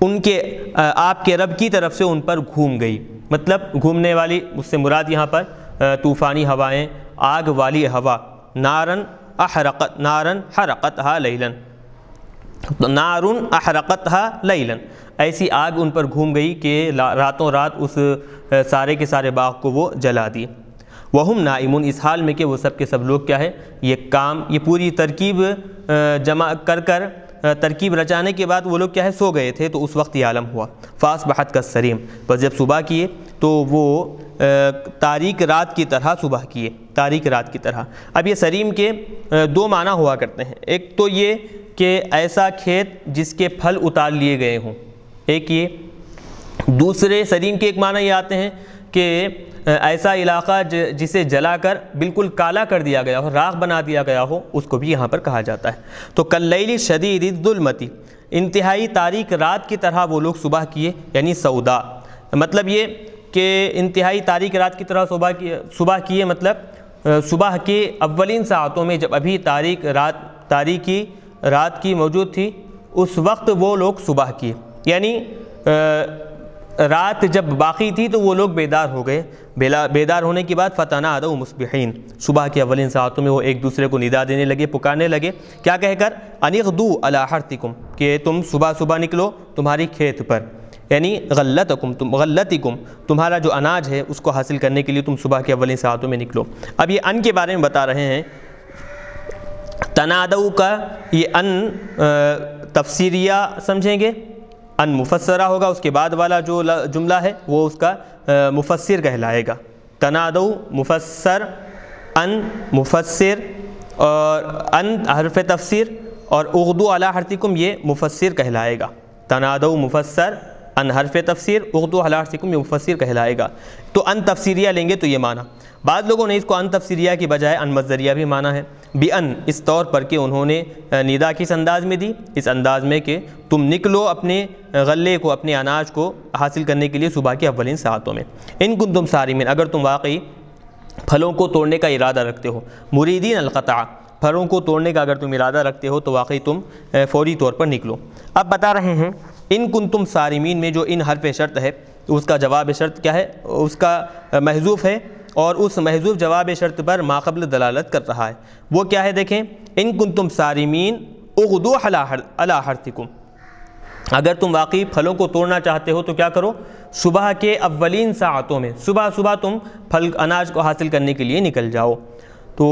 ان کے آپ کے رب کی طرف سے ان پر گھوم گئی۔ مطلب گھومنے والی، اس سے مراد یہاں پر طوفانی ہوائیں، آگ والی ہوا، نارن احرقت، نارن حرقت ہا لیلن۔ نارن احرقت ہا لیلن۔ ایسی آگ ان پر گھوم گئی کہ راتوں رات اس سارے کے سارے باغ کو وہ جلا دی۔ وہم نائمون، اس حال میں کہ وہ سب کے سب لوگ کیا ہے یہ کام، یہ پوری ترکیب جمع کر کر ترکیب رچانے کے بعد وہ لوگ کیا ہے، سو گئے تھے، تو اس وقت یہ عالم ہوا۔ فاس بحت کا سریم۔ بس جب صبح کیے، تو وہ تاریک رات کی طرح صبح کیے۔ تاریک رات کی طرح۔ اب یہ سریم کے دو معنی ہوا کرتے ہیں۔ ایک تو یہ کہ ایسا کھیت جس کے پھل اتار لیے گئے ہوں۔ ایک یہ۔ دوسرے سریم کے ایک معنی یہ آتے ہیں کہ ایسا علاقہ جسے جلا کر بالکل کالا کر دیا گیا ہو، راغ بنا دیا گیا ہو، اس کو بھی یہاں پر کہا جاتا ہے۔ تو کلیلی شدید ظلمتی انتہائی تاریک رات کی طرح وہ لوگ صبح کیے یعنی سودا۔ مطلب یہ کہ انتہائی تاریک رات کی طرح صبح کیے صبح کیے مطلب صبح کے اولین ساعتوں میں جب ابھی تاریک رات، تاریکی رات کی موجود تھی، اس وقت وہ لوگ صبح کیے۔ یعنی رات جب باقی تھی تو وہ لوگ بیدار ہو گئے۔ بیدار ہونے کے بعد فتح ادو مصبحین۔ صبح کے اولین ساعتوں میں وہ ایک دوسرے کو ندا دینے لگے، پکارنے لگے۔ کیا کہہ کر؟ انیغدو علی حرتکم کہ تم صبح صبح نکلو تمہاری کھیت پر۔ یعنی غلطکم تم غلطکم تمہارا جو اناج ہے، اس کو حاصل کرنے کے لیے تم صبح کے اولین ساعتوں میں نکلو۔ اب یہ ان کے بارے میں بتا رہے ہیں۔ تنادو کا یہ ان تفسیریہ، سمجھیں گے؟ ان مفسرہ ہوگا، اس کے بعد والا جو جملہ ہے، وہ اس کا مفسر کہلائے گا۔ تنادو، مفسر، ان، مفسر اور ان، حرف تفسیر اور اغدو علی حرتکم یہ مفسر کہلائے گا۔ تنادو، مفسر ان حرف تفسیر اغدو علی حرتکم یہ مفسر کہلائے گا۔ تو ان تفسیریہ لیں گے تو یہ معنی۔ بعض لوگوں نے اس کو ان تفسیریہ کی بجائے ان مزدریہ بھی مانا ہے۔ بی ان، اس طور پر کہ انہوں نے ندا کس انداز میں دی؟ اس انداز میں کہ تم نکلو اپنے غلے کو، اپنے اناج کو حاصل کرنے کے لیے صبح کے اولین ساعتوں میں۔ ان کن تم سارمین، اگر تم واقعی پھلوں کو توڑنے کا ارادہ رکھتے ہو۔ مریدین القطع، پھلوں کو توڑنے کا اگر تم ارادہ رکھتے ہو تو واقعی تم فوری طور پر نکلو۔ اب بتا رہے ہیں ان کن تم سارمین میں جو ان حرف شرط ہے، اس کا جواب شرط کیا ہے؟ اس کا محضوف ہے اور اس محضوب جواب شرط پر ماقبل دلالت کر رہا ہے۔ وہ کیا ہے دیکھیں؟ ان کن تم سارمین اغدو علا حرتکم اگر تم واقعی پھلوں کو توڑنا چاہتے ہو تو کیا کرو؟ صبح کے اولین ساعتوں میں، صبح صبح تم پھل اناج کو حاصل کرنے کے لیے نکل جاؤ۔ تو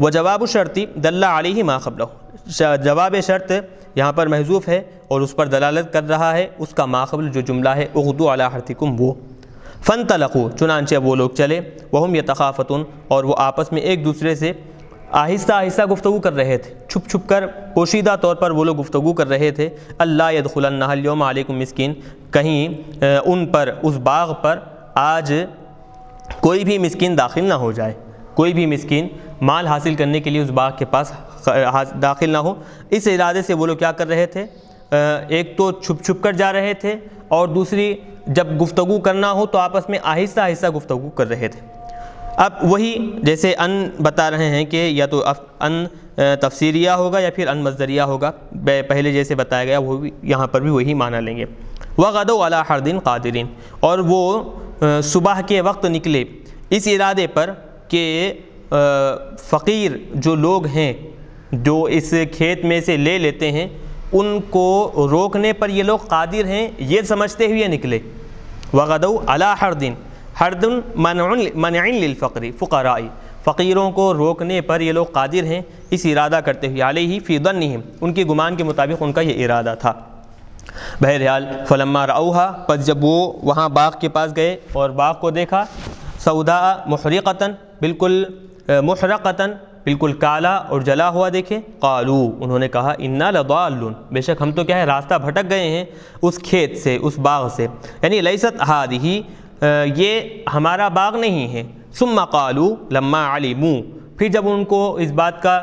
وہ جواب شرطی دلہ علیہ ما قبل جواب شرط یہاں پر محضوف ہے اور اس پر دلالت کر رہا ہے، اس کا ماقبل جو جملہ ہے، اغدو علا حرتکم وہ۔ فن تلقو چنانچہ وہ لوگ چلے، وہم یتخافتن اور وہ آپس میں ایک دوسرے سے آہستہ آہستہ گفتگو کر رہے تھے۔ چھپ چھپ کر پوشیدہ طور پر وہ لوگ گفتگو کر رہے تھے۔ اللہ یدخل النحل علیکم مسکین، کہیں ان پر، اس باغ پر آج کوئی بھی مسکین داخل نہ ہو جائے۔ کوئی بھی مسکین مال حاصل کرنے کے لیے اس باغ کے پاس داخل نہ ہو۔ اس ارادے سے وہ لوگ کیا کر رہے تھے؟ ایک تو چھپ چھپ کر جا رہے تھے اور دوسری جب گفتگو کرنا ہو تو آپس میں آہستہ آہستہ گفتگو کر رہے تھے۔ اب وہی جیسے ان بتا رہے ہیں کہ یا تو ان تفسیریہ ہوگا یا پھر ان مزدریہ ہوگا۔ پہلے جیسے بتایا گیا، وہ بھی یہاں پر بھی وہی معنی لیں گے۔ وغد والا ہر دن قادرین اور وہ صبح کے وقت نکلے۔ اس ارادے پر کہ فقیر جو لوگ ہیں، جو اس کھیت میں سے لے لیتے ہیں، ان کو روکنے پر یہ لوگ قادر ہیں، یہ سمجھتے ہوئے نکلے۔ وغدو علا ہر دن ہر دن منعن للفقری فقرائی فقیروں کو روکنے پر یہ لوگ قادر ہیں، اس ارادہ کرتے ہوئے۔ علیہ فی ظنہم، ان کی گمان کے مطابق ان کا یہ ارادہ تھا۔ بہرحال، فلما رعوہا پس جب وہ وہاں باغ کے پاس گئے اور باغ کو دیکھا سودا محرقتاً بالکل محرقتاً، بالکل کالا اور جلا ہوا دیکھیں۔ قالو، انہوں نے کہا، انا لضالون. بے شک ہم تو کیا ہے، راستہ بھٹک گئے ہیں اس کھیت سے، اس باغ سے۔ یعنی لیست ہادی یہ ہمارا باغ نہیں ہے۔ ثم قالو لما علمو پھر جب ان کو اس بات کا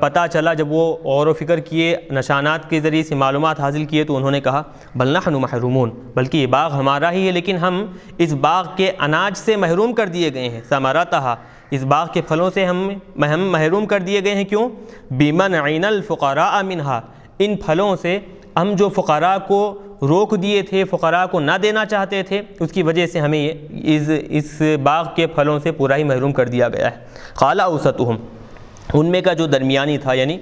پتہ چلا، جب وہ غور و فکر کیے، نشانات کے ذریعے سے معلومات حاصل کیے، تو انہوں نے کہا، بل نحن محرومون۔ بلکہ یہ باغ ہمارا ہی ہے، لیکن ہم اس باغ کے اناج سے محروم کر دیے گئے ہیں۔ ثمرتها اس باغ کے پھلوں سے ہم ہم محروم کر دیے گئے ہیں کیوں؟ بیمن عین الفقراء منہا ان پھلوں سے ہم جو فقراء کو روک دیے تھے، فقراء کو نہ دینا چاہتے تھے، اس کی وجہ سے ہمیں اس اس باغ کے پھلوں سے پورا ہی محروم کر دیا گیا ہے۔ خالہ اوسطہم ان میں کا جو درمیانی تھا یعنی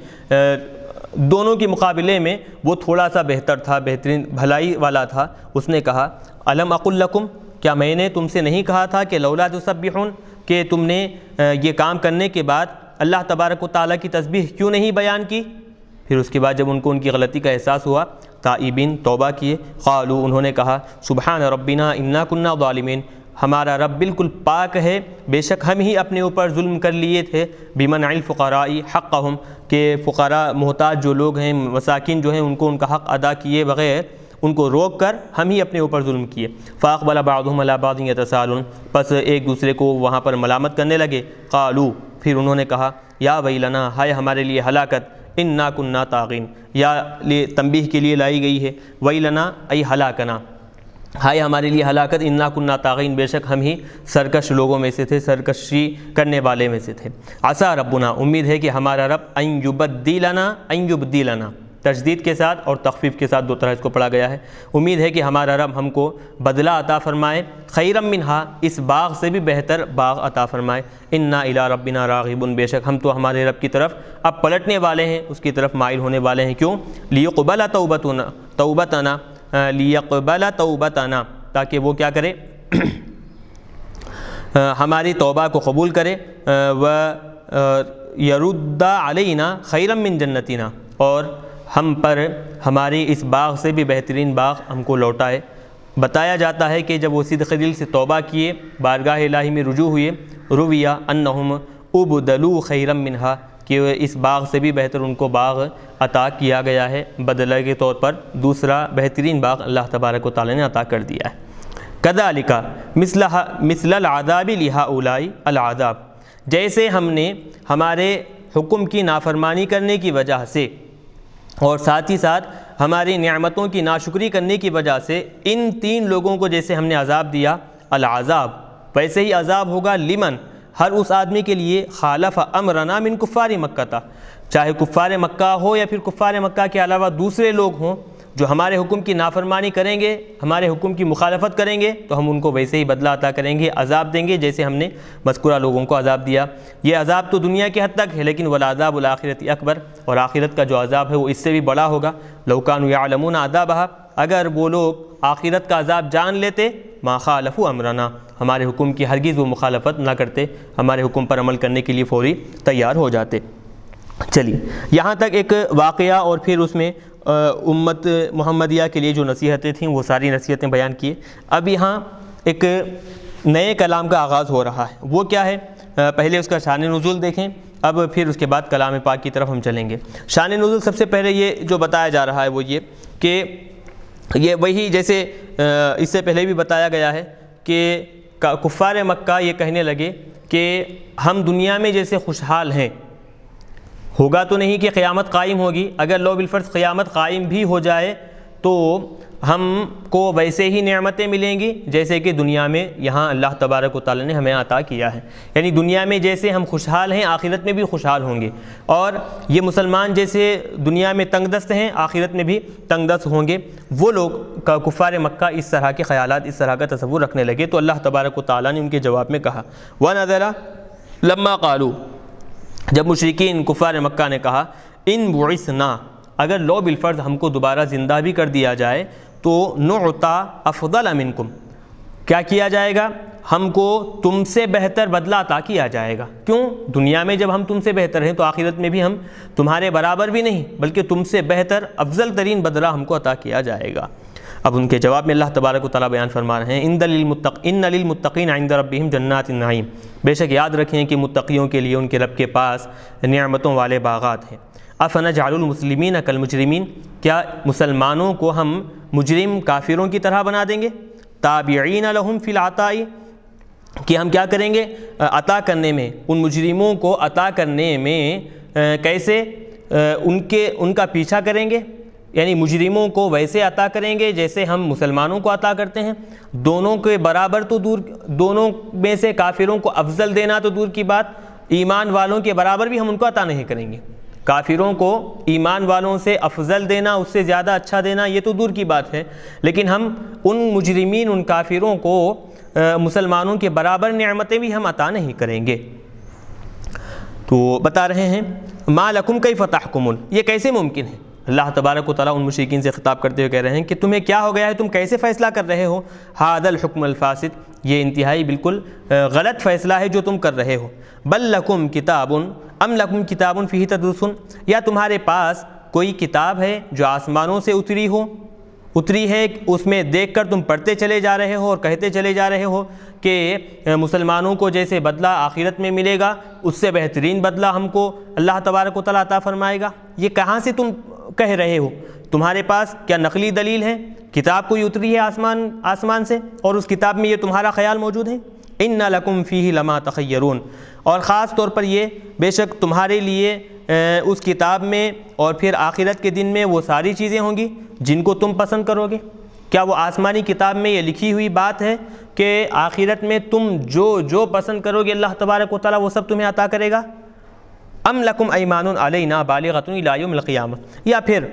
دونوں کے مقابلے میں وہ تھوڑا سا بہتر تھا، بہترین بھلائی والا تھا۔ اس نے کہا علم اقلکم کیا میں نے تم سے نہیں کہا تھا کہ لولا تصبحون کہ تم نے یہ کام کرنے کے بعد اللہ تبارک و تعالیٰ کی تسبیح کیوں نہیں بیان کی؟ پھر اس کے بعد جب ان کو ان کی غلطی کا احساس ہوا، تائبین توبہ کیے۔ قالو انہوں نے کہا، سبحان ربنا انا کنہ ظالمین۔ ہمارا رب بالکل پاک ہے، بے شک ہم ہی اپنے اوپر ظلم کر لیے تھے۔ بیمن الفقرائی حق کہ فقراء محتاج جو لوگ ہیں، مساکین جو ہیں، ان کو ان کا حق ادا کیے بغیر ان کو روک کر ہم ہی اپنے اوپر ظلم کیے۔ فاق بلا بعضهم على بعض پس ایک دوسرے کو وہاں پر ملامت کرنے لگے۔ قالو، پھر انہوں نے کہا، یا ویلنا، ہائے ہمارے لیے ہلاکت، انا کننا طاغین۔ یا تنبیہ کے لیے لائی گئی ہے۔ ویلنا، ای ہلاکنا۔ ہائے ہمارے لیے ہلاکت، انا کننا تاغین بے شک ہم ہی سرکش لوگوں میں سے تھے، سرکشی کرنے والے میں سے تھے۔ عصا ربنا، امید ہے کہ ہمارا رب این یبدیلنا این یبدیلنا تجدید کے ساتھ اور تخفیف کے ساتھ دو طرح اس کو پڑھا گیا ہے۔ امید ہے کہ ہمارا رب ہم کو بدلہ عطا فرمائے۔ خیرم منہا، اس باغ سے بھی بہتر باغ عطا فرمائے۔ انا الا ربنا راغبن بے شک ہم تو ہمارے رب کی طرف اب پلٹنے والے ہیں، اس کی طرف مائل ہونے والے ہیں۔ کیوں؟ لیقبل توبتنا توبتنا لیقبل توبتنا۔ تاکہ وہ کیا کرے؟ ہماری توبہ کو قبول کرے۔ و یرد علینا خیرم من جنتینا اور ہم پر ہماری اس باغ سے بھی بہترین باغ ہم کو لوٹائے بتایا جاتا ہے کہ جب وہ صدق دل سے توبہ کیے، بارگاہ الہی میں رجوع ہوئے رویہ انہم ابدلو خیرم منہا، کہ اس باغ سے بھی بہتر ان کو باغ عطا کیا گیا ہے۔ بدلہ کے طور پر دوسرا بہترین باغ اللہ تبارک و تعالی نے عطا کر دیا ہے۔ کدا لکھا مثل العذاب لہا اولائی العذاب۔ جیسے ہم نے ہمارے حکم کی نافرمانی کرنے کی وجہ سے اور ساتھ ہی ساتھ ہماری نعمتوں کی ناشکری کرنے کی وجہ سے ان تین لوگوں کو جیسے ہم نے عذاب دیا، العذاب۔ ویسے ہی عذاب ہوگا لمن، ہر اس آدمی کے لیے خالف امرنا من کفار مکہ تھا چاہے کفار مکہ ہو یا پھر کفار مکہ کے علاوہ دوسرے لوگ ہوں جو ہمارے حکم کی نافرمانی کریں گے، ہمارے حکم کی مخالفت کریں گے، تو ہم ان کو ویسے ہی بدلہ عطا کریں گے، عذاب دیں گے، جیسے ہم نے مذکورہ لوگوں کو عذاب دیا۔ یہ عذاب تو دنیا کے حد تک ہے، لیکن ولاداب الآخرت اکبر اور آخرت کا جو عذاب ہے، وہ اس سے بھی بڑا ہوگا۔ لوکان یعلمون عذاب اگر وہ لوگ آخرت کا عذاب جان لیتے، ما خالف امرنا۔ ہمارے حکم کی ہرگز وہ مخالفت نہ کرتے، ہمارے حکم پر عمل کرنے کے لیے فوری تیار ہو جاتے۔ چلیے یہاں تک ایک واقعہ اور پھر اس میں امت محمدیہ کے لیے جو نصیحتیں تھیں، وہ ساری نصیحتیں بیان کیے۔ اب یہاں ایک نئے کلام کا آغاز ہو رہا ہے۔ وہ کیا ہے؟ پہلے اس کا شان نزول دیکھیں، اب پھر اس کے بعد کلام پاک کی طرف ہم چلیں گے۔ شان نزول سب سے پہلے یہ جو بتایا جا رہا ہے، وہ یہ کہ یہ وہی جیسے اس سے پہلے بھی بتایا گیا ہے کہ کفار مکہ یہ کہنے لگے کہ ہم دنیا میں جیسے خوشحال ہیں ہوگا تو نہیں کہ قیامت قائم ہوگی، اگر لو بالفرض قیامت قائم بھی ہو جائے تو ہم کو ویسے ہی نعمتیں ملیں گی جیسے کہ دنیا میں یہاں اللہ تبارک و تعالی نے ہمیں عطا کیا ہے۔ یعنی دنیا میں جیسے ہم خوشحال ہیں، آخرت میں بھی خوشحال ہوں گے۔ اور یہ مسلمان جیسے دنیا میں تنگ دست ہیں، آخرت میں بھی تنگ دست ہوں گے۔ وہ لوگ کفار مکہ اس طرح کے خیالات، اس طرح کا تصور رکھنے لگے تو اللہ تبارک و تعالیٰ نے ان کے جواب میں کہا وہ نظرہ لمہ قالو جب مشرقین کفار مکہ نے کہا، ان بعثنا، اگر لو بالفرض ہم کو دوبارہ زندہ بھی کر دیا جائے، تو نعطا افضل منکم۔ کیا کیا جائے گا؟ ہم کو تم سے بہتر بدلہ عطا کیا جائے گا۔ کیوں؟ دنیا میں جب ہم تم سے بہتر ہیں، تو آخرت میں بھی ہم تمہارے برابر بھی نہیں، بلکہ تم سے بہتر افضل ترین بدلہ ہم کو عطا کیا جائے گا۔ اب ان کے جواب میں اللہ تبارک و تعالیٰ بیان فرما رہے ہیں، ان دلیل ان نلیل متقین آئند جنات النعیم۔ بے شک یاد رکھیں کہ متقیوں کے لیے ان کے رب کے پاس نعمتوں والے باغات ہیں۔ افن جعل المسلمین کل مجرمین کیا مسلمانوں کو ہم مجرم کافروں کی طرح بنا دیں گے؟ تابعین لہم فی العطائی۔ کہ ہم کیا کریں گے؟ عطا کرنے میں، ان مجرموں کو عطا کرنے میں کیسے؟ ان کے، ان کا پیچھا کریں گے؟ یعنی مجرموں کو ویسے عطا کریں گے جیسے ہم مسلمانوں کو عطا کرتے ہیں۔ دونوں کے برابر تو دور، دونوں میں سے کافروں کو افضل دینا تو دور کی بات، ایمان والوں کے برابر بھی ہم ان کو عطا نہیں کریں گے۔ کافروں کو ایمان والوں سے افضل دینا، اس سے زیادہ اچھا دینا، یہ تو دور کی بات ہے۔ لیکن ہم ان مجرمین، ان کافروں کو مسلمانوں کے برابر نعمتیں بھی ہم عطا نہیں کریں گے۔ تو بتا رہے ہیں، ما لکم کئی فتح یہ کیسے ممکن ہے؟ اللہ تبارک و تعالیٰ ان مشرقین سے خطاب کرتے ہوئے کہہ رہے ہیں کہ تمہیں کیا ہو گیا ہے؟ تم کیسے فیصلہ کر رہے ہو؟ حاد الحکم الفاسد۔ یہ انتہائی بالکل غلط فیصلہ ہے جو تم کر رہے ہو۔ بل لکم کتاب ام لکم کتاب فی تدرسن۔ یا تمہارے پاس کوئی کتاب ہے جو آسمانوں سے اتری ہو؟ اتری ہے، اس میں دیکھ کر تم پڑھتے چلے جا رہے ہو اور کہتے چلے جا رہے ہو کہ مسلمانوں کو جیسے بدلہ آخرت میں ملے گا، اس سے بہترین بدلہ ہم کو اللہ تبارک و تعالیٰ عطا فرمائے گا۔ یہ کہاں سے تم کہہ رہے ہو۔ تمہارے پاس کیا نقلی دلیل ہے؟ کتاب کوئی اتری ہے آسمان آسمان سے؟ اور اس کتاب میں یہ تمہارا خیال موجود ہے؟ ان لکم فی لما تخیرون اور خاص طور پر یہ، بے شک تمہارے لیے اس کتاب میں اور پھر آخرت کے دن میں وہ ساری چیزیں ہوں گی جن کو تم پسند کرو گے۔ کیا وہ آسمانی کتاب میں یہ لکھی ہوئی بات ہے کہ آخرت میں تم جو جو پسند کرو گے اللہ تبارک و تعالیٰ وہ سب تمہیں عطا کرے گا؟ ام لکم ایمان علینا بالغۃ یوم القیامہ یا پھر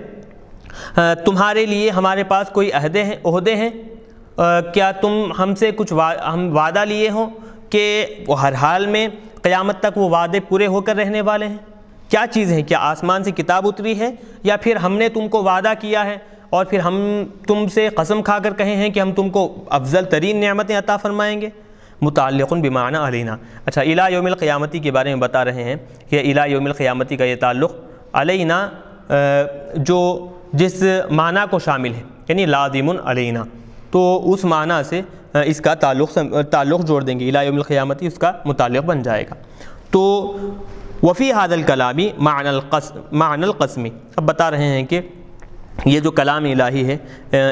تمہارے لیے ہمارے پاس کوئی عہدے ہیں عہدے ہیں؟ کیا تم ہم سے کچھ ہم وعدہ لیے ہوں کہ وہ ہر حال میں قیامت تک وہ وعدے پورے ہو کر رہنے والے ہیں؟ کیا چیز ہے کیا آسمان سے کتاب اتری ہے؟ یا پھر ہم نے تم کو وعدہ کیا ہے اور پھر ہم تم سے قسم کھا کر کہے ہیں کہ ہم تم کو افضل ترین نعمتیں عطا فرمائیں گے؟ متعلق بمعنی علینا۔ اچھا الہ یوم القیامتی کے بارے میں بتا رہے ہیں کہ الہ یوم القیامتی کا یہ تعلق علینا جو جس معنی کو شامل ہے یعنی لازم علینا۔ تو اس معنی سے اس کا تعلق تعلق جوڑ دیں گے، الہ یوم القیامتی اس کا متعلق بن جائے گا۔ تو وفی حاد الکلامی معنی القسم معنی القسمی۔ اب بتا رہے ہیں کہ یہ جو کلام الہی ہے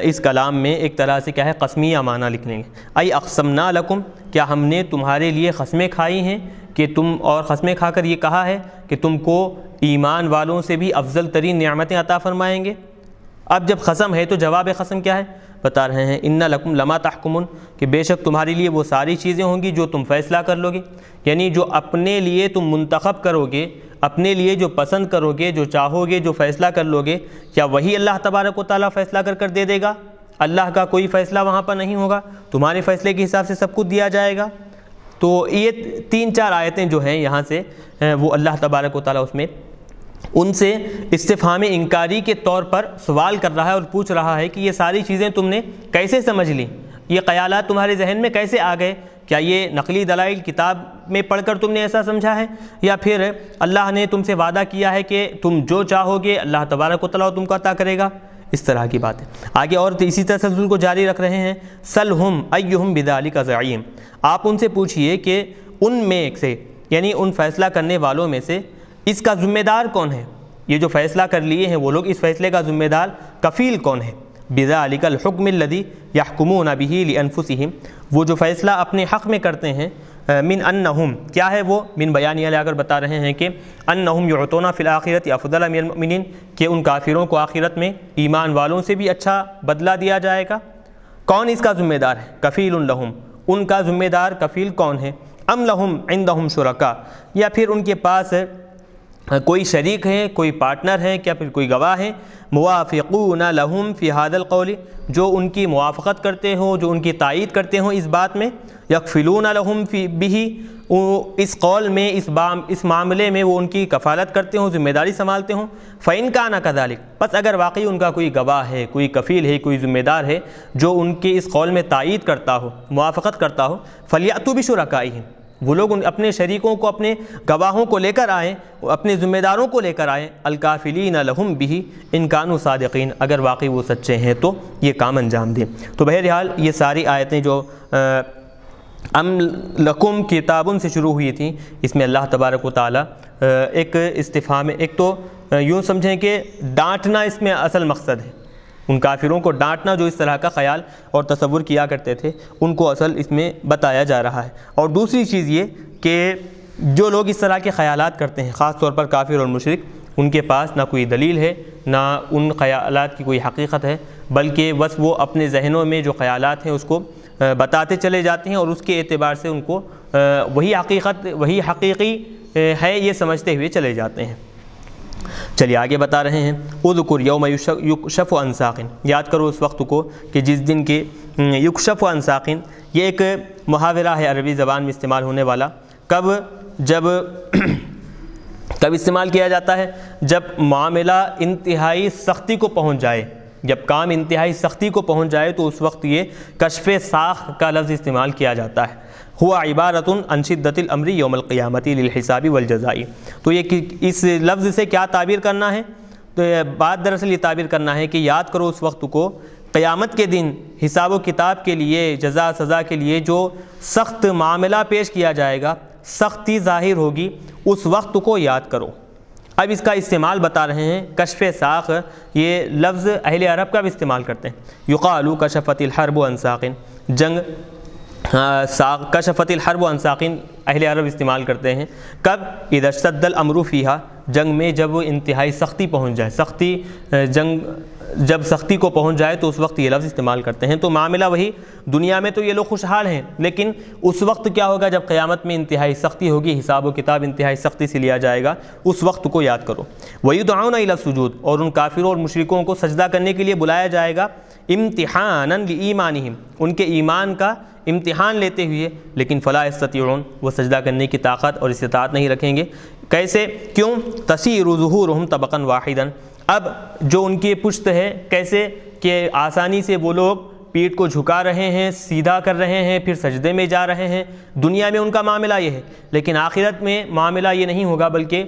اس کلام میں ایک طرح سے کیا ہے، قسمیہ معنی لکھ لیں گے۔ ائی اقسمنا لکم، کیا ہم نے تمہارے لیے قسمیں کھائی ہیں؟ کہ تم اور قسمیں کھا کر یہ کہا ہے کہ تم کو ایمان والوں سے بھی افضل ترین نعمتیں عطا فرمائیں گے؟ اب جب قسم ہے تو جواب قسم کیا ہے؟ بتا رہے ہیں، ان لکم لما تحکمن کہ بے شک تمہارے لیے وہ ساری چیزیں ہوں گی جو تم فیصلہ کر لو گے۔ یعنی جو اپنے لیے تم منتخب کرو گے، اپنے لیے جو پسند کرو گے، جو چاہو گے، جو فیصلہ کر لو گے، کیا وہی اللہ تبارک و تعالیٰ فیصلہ کر کر دے دے گا؟ اللہ کا کوئی فیصلہ وہاں پر نہیں ہوگا۔ تمہارے فیصلے کے حساب سے سب کچھ دیا جائے گا۔ تو یہ تین چار آیتیں جو ہیں یہاں سے، وہ اللہ تبارک و تعالیٰ اس میں ان سے استفہام انکاری کے طور پر سوال کر رہا ہے اور پوچھ رہا ہے کہ یہ ساری چیزیں تم نے کیسے سمجھ لیں؟ یہ خیالات تمہارے ذہن میں کیسے آ گئے؟ کیا یہ نقلی دلائل کتاب میں پڑھ کر تم نے ایسا سمجھا ہے؟ یا پھر اللہ نے تم سے وعدہ کیا ہے کہ تم جو چاہو گے اللہ تبارک و تعالیٰ تم کو عطا کرے گا؟ اس طرح کی بات ہے آگے اور اسی طرح تسلسل کو جاری رکھ رہے ہیں۔ سلہم ایہم بدالی کا ضعیم آپ ان سے پوچھئے کہ ان میں سے یعنی ان فیصلہ کرنے والوں میں سے اس کا ذمہ دار کون ہے؟ یہ جو فیصلہ کر لیے ہیں وہ لوگ، اس فیصلے کا ذمہ دار کفیل کون ہے؟ بذا علی الحکم الدی یحکمون به لانفسهم وہ جو فیصلہ اپنے حق میں کرتے ہیں من انہم، کیا ہے وہ؟ من بیانیہ یعنی لے کر بتا رہے ہیں کہ انہم یعطون فی الاخرت افضل من المؤمنین، کہ ان کافروں کو آخرت میں ایمان والوں سے بھی اچھا بدلہ دیا جائے گا۔ کون اس کا ذمہ دار ہے؟ کفیل لہم۔ ان کا ذمہ دار کفیل کون ہے؟ ام لہم عندہم شرکا یا پھر ان کے پاس ہاں، کوئی شریک ہیں، کوئی پارٹنر ہیں، کیا پھر کوئی گواہ ہیں؟ موافقون لہم فی حاد القول، جو ان کی موافقت کرتے ہوں، جو ان کی تائید کرتے ہوں اس بات میں، یکفلون لہم فی بھی اس قول میں، اس بام، اس معاملے میں وہ ان کی کفالت کرتے ہوں، ذمہ داری سنبھالتے ہوں۔ فعن کا نا کذالک پس اگر واقعی ان کا کوئی گواہ ہے، کوئی کفیل ہے، کوئی ذمہ دار ہے، جو ان کے اس قول میں تائید کرتا ہو، موافقت کرتا ہو فلیاتو بھی شرکائی ہیں وہ لوگ اپنے شریکوں کو، اپنے گواہوں کو لے کر آئیں، اپنے ذمہ داروں کو لے کر آئیں۔ الکافلین لہم بھی انکان و صادقین۔ اگر واقعی وہ سچے ہیں تو یہ کام انجام دیں۔ تو بہرحال یہ ساری آیتیں جو ام لکم کتابن سے شروع ہوئی تھیں، اس میں اللہ تبارک و تعالیٰ ایک استفاع میں ایک تو یوں سمجھیں کہ ڈانٹنا اس میں اصل مقصد ہے۔ ان کافروں کو ڈانٹنا جو اس طرح کا خیال اور تصور کیا کرتے تھے، ان کو اصل اس میں بتایا جا رہا ہے۔ اور دوسری چیز یہ کہ جو لوگ اس طرح کے خیالات کرتے ہیں، خاص طور پر کافر اور مشرق ان کے پاس نہ کوئی دلیل ہے، نہ ان خیالات کی کوئی حقیقت ہے، بلکہ بس وہ اپنے ذہنوں میں جو خیالات ہیں، اس کو بتاتے چلے جاتے ہیں اور اس کے اعتبار سے ان کو وہی حقیقت، وہی حقیقی ہے یہ سمجھتے ہوئے چلے جاتے ہیں۔ چلیے آگے بتا رہے ہیں۔ اذکر یوم یکشف و انساقن یاد کرو اس وقت کو کہ جس دن کے یکشف و انساقن یہ ایک محاورہ ہے عربی زبان میں استعمال ہونے والا۔ کب؟ جب [CLEARS THROAT] کب استعمال کیا جاتا ہے؟ جب معاملہ انتہائی سختی کو پہنچ جائے۔ جب کام انتہائی سختی کو پہنچ جائے تو اس وقت یہ کشف ساخ کا لفظ استعمال کیا جاتا ہے۔ ہوا عبارت ان شدت الامری یوم القیامتی للحسابی والجزائی تو یہ اس لفظ سے کیا تعبیر کرنا ہے؟ تو یہ بات دراصل یہ تعبیر کرنا ہے کہ یاد کرو اس وقت کو، قیامت کے دن حساب و کتاب کے لیے، جزا، سزا کے لیے جو سخت معاملہ پیش کیا جائے گا، سختی ظاہر ہوگی، اس وقت کو یاد کرو۔ اب اس کا استعمال بتا رہے ہیں، کشف ساخ، یہ لفظ اہل عرب کا بھی استعمال کرتے ہیں۔ یقالو کشفت الحرب و انساقن جنگ ہاں، ساق کشفت الحرب و انساقن اہل عرب استعمال کرتے ہیں۔ کب؟ ادرشد الامروفیہ جنگ میں جب انتہائی سختی پہنچ جائے۔ سختی، جنگ جب سختی کو پہنچ جائے تو اس وقت یہ لفظ استعمال کرتے ہیں۔ تو معاملہ وہی، دنیا میں تو یہ لوگ خوشحال ہیں، لیکن اس وقت کیا ہوگا؟ جب قیامت میں انتہائی سختی ہوگی، حساب و کتاب انتہائی سختی سے لیا جائے گا، اس وقت کو یاد کرو۔ وہی دعاؤں السجود، اور ان کافروں اور مشرکوں کو سجدہ کرنے کے لیے بلایا جائے گا۔ امتحان ایمانہم ان کے ایمان کا امتحان لیتے ہوئے، لیکن فلاح استطیعون وہ سجدہ کرنے کی طاقت اور استطاعت نہیں رکھیں گے۔ کیسے؟ کیوں؟ تصیر ظہورہم طبقاً واحداً۔ اب جو ان کی پشت ہے کیسے؟ کہ آسانی سے وہ لوگ پیٹ کو جھکا رہے ہیں، سیدھا کر رہے ہیں، پھر سجدے میں جا رہے ہیں۔ دنیا میں ان کا معاملہ یہ ہے، لیکن آخرت میں معاملہ یہ نہیں ہوگا، بلکہ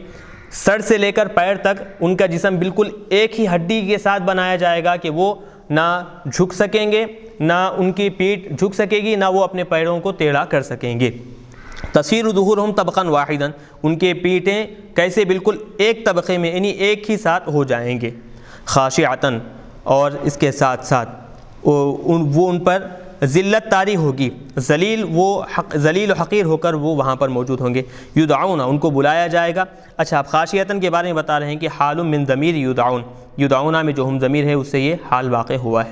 سر سے لے کر پیر تک ان کا جسم بالکل ایک ہی ہڈی کے ساتھ بنایا جائے گا کہ وہ نہ جھک سکیں گے، نہ ان کی پیٹ جھک سکے گی، نہ وہ اپنے پیروں کو ٹیڑھا کر سکیں گے۔ تصویر ظہورہم طبقاً واحداً، ان کے پیٹیں کیسے بالکل ایک طبقے میں یعنی ایک ہی ساتھ ہو جائیں گے۔ خاشعتاً اور اس کے ساتھ ساتھ وہ ان پر ذلت تاری ہوگی۔ ذلیل وہ حق ذلیل و حقیر ہو کر وہ وہاں پر موجود ہوں گے۔ یدعون، ان کو بلایا جائے گا۔ اچھا آپ خاشیتاً کے بارے میں بتا رہے ہیں کہ حال من ضمیر یدعون۔ یدعونہ میں جو ہم ضمیر ہے اس سے یہ حال واقع ہوا ہے۔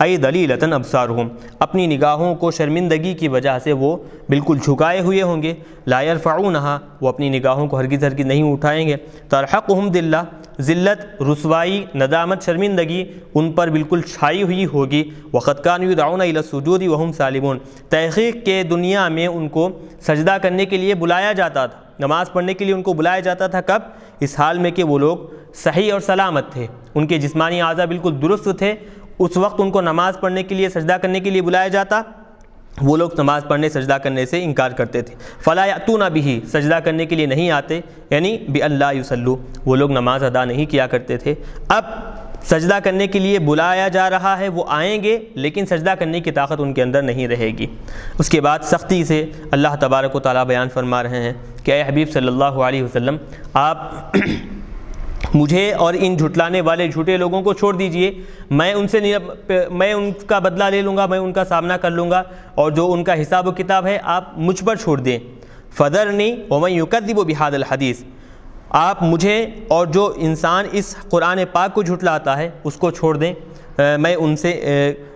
ای دلیلتاً ابصارہم۔ اپنی نگاہوں کو شرمندگی کی وجہ سے وہ بالکل جھکائے ہوئے ہوں گے۔ لا يرفعونہا وہ اپنی نگاہوں کو ہرگز ہرگز نہیں اٹھائیں گے۔ ترحقہم دلہ ذلت، رسوائی، ندامت، شرمندگی، ان پر بالکل چھائی ہوئی ہوگی۔ وقت کان یدعون الى السجود وهم سالمون۔ تحقیق کے دنیا میں ان کو سجدہ کرنے کے لیے بلایا جاتا تھا۔ نماز پڑھنے کے لیے ان کو بلایا جاتا تھا کب؟ اس حال میں کہ وہ لوگ صحیح اور سلامت تھے۔ ان کے جسمانی اعضاء بالکل درست تھے۔ اس وقت ان کو نماز پڑھنے کے لیے، سجدہ کرنے کے لیے بلایا جاتا۔ وہ لوگ نماز پڑھنے، سجدہ کرنے سے انکار کرتے تھے۔ فلا یاتون بھی سجدہ کرنے کے لیے نہیں آتے۔ یعنی بی اللہ یسلو وہ لوگ نماز ادا نہیں کیا کرتے تھے۔ اب سجدہ کرنے کے لیے بلایا جا رہا ہے، وہ آئیں گے، لیکن سجدہ کرنے کی طاقت ان کے اندر نہیں رہے گی۔ اس کے بعد سختی سے اللہ تبارک و تعالیٰ بیان فرما رہے ہیں کہ اے حبیب صلی اللہ علیہ وسلم، آپ مجھے اور ان جھٹلانے والے جھوٹے لوگوں کو چھوڑ دیجیے۔ میں ان سے میں ان کا بدلہ لے لوں گا، میں ان کا سامنا کر لوں گا۔ اور جو ان کا حساب و کتاب ہے، آپ مجھ پر چھوڑ دیں۔ فدر نہیں اور یقدب و بحاد الحدیث آپ مجھے اور جو انسان اس قرآن پاک کو جھٹلاتا ہے، اس کو چھوڑ دیں۔ میں ان سے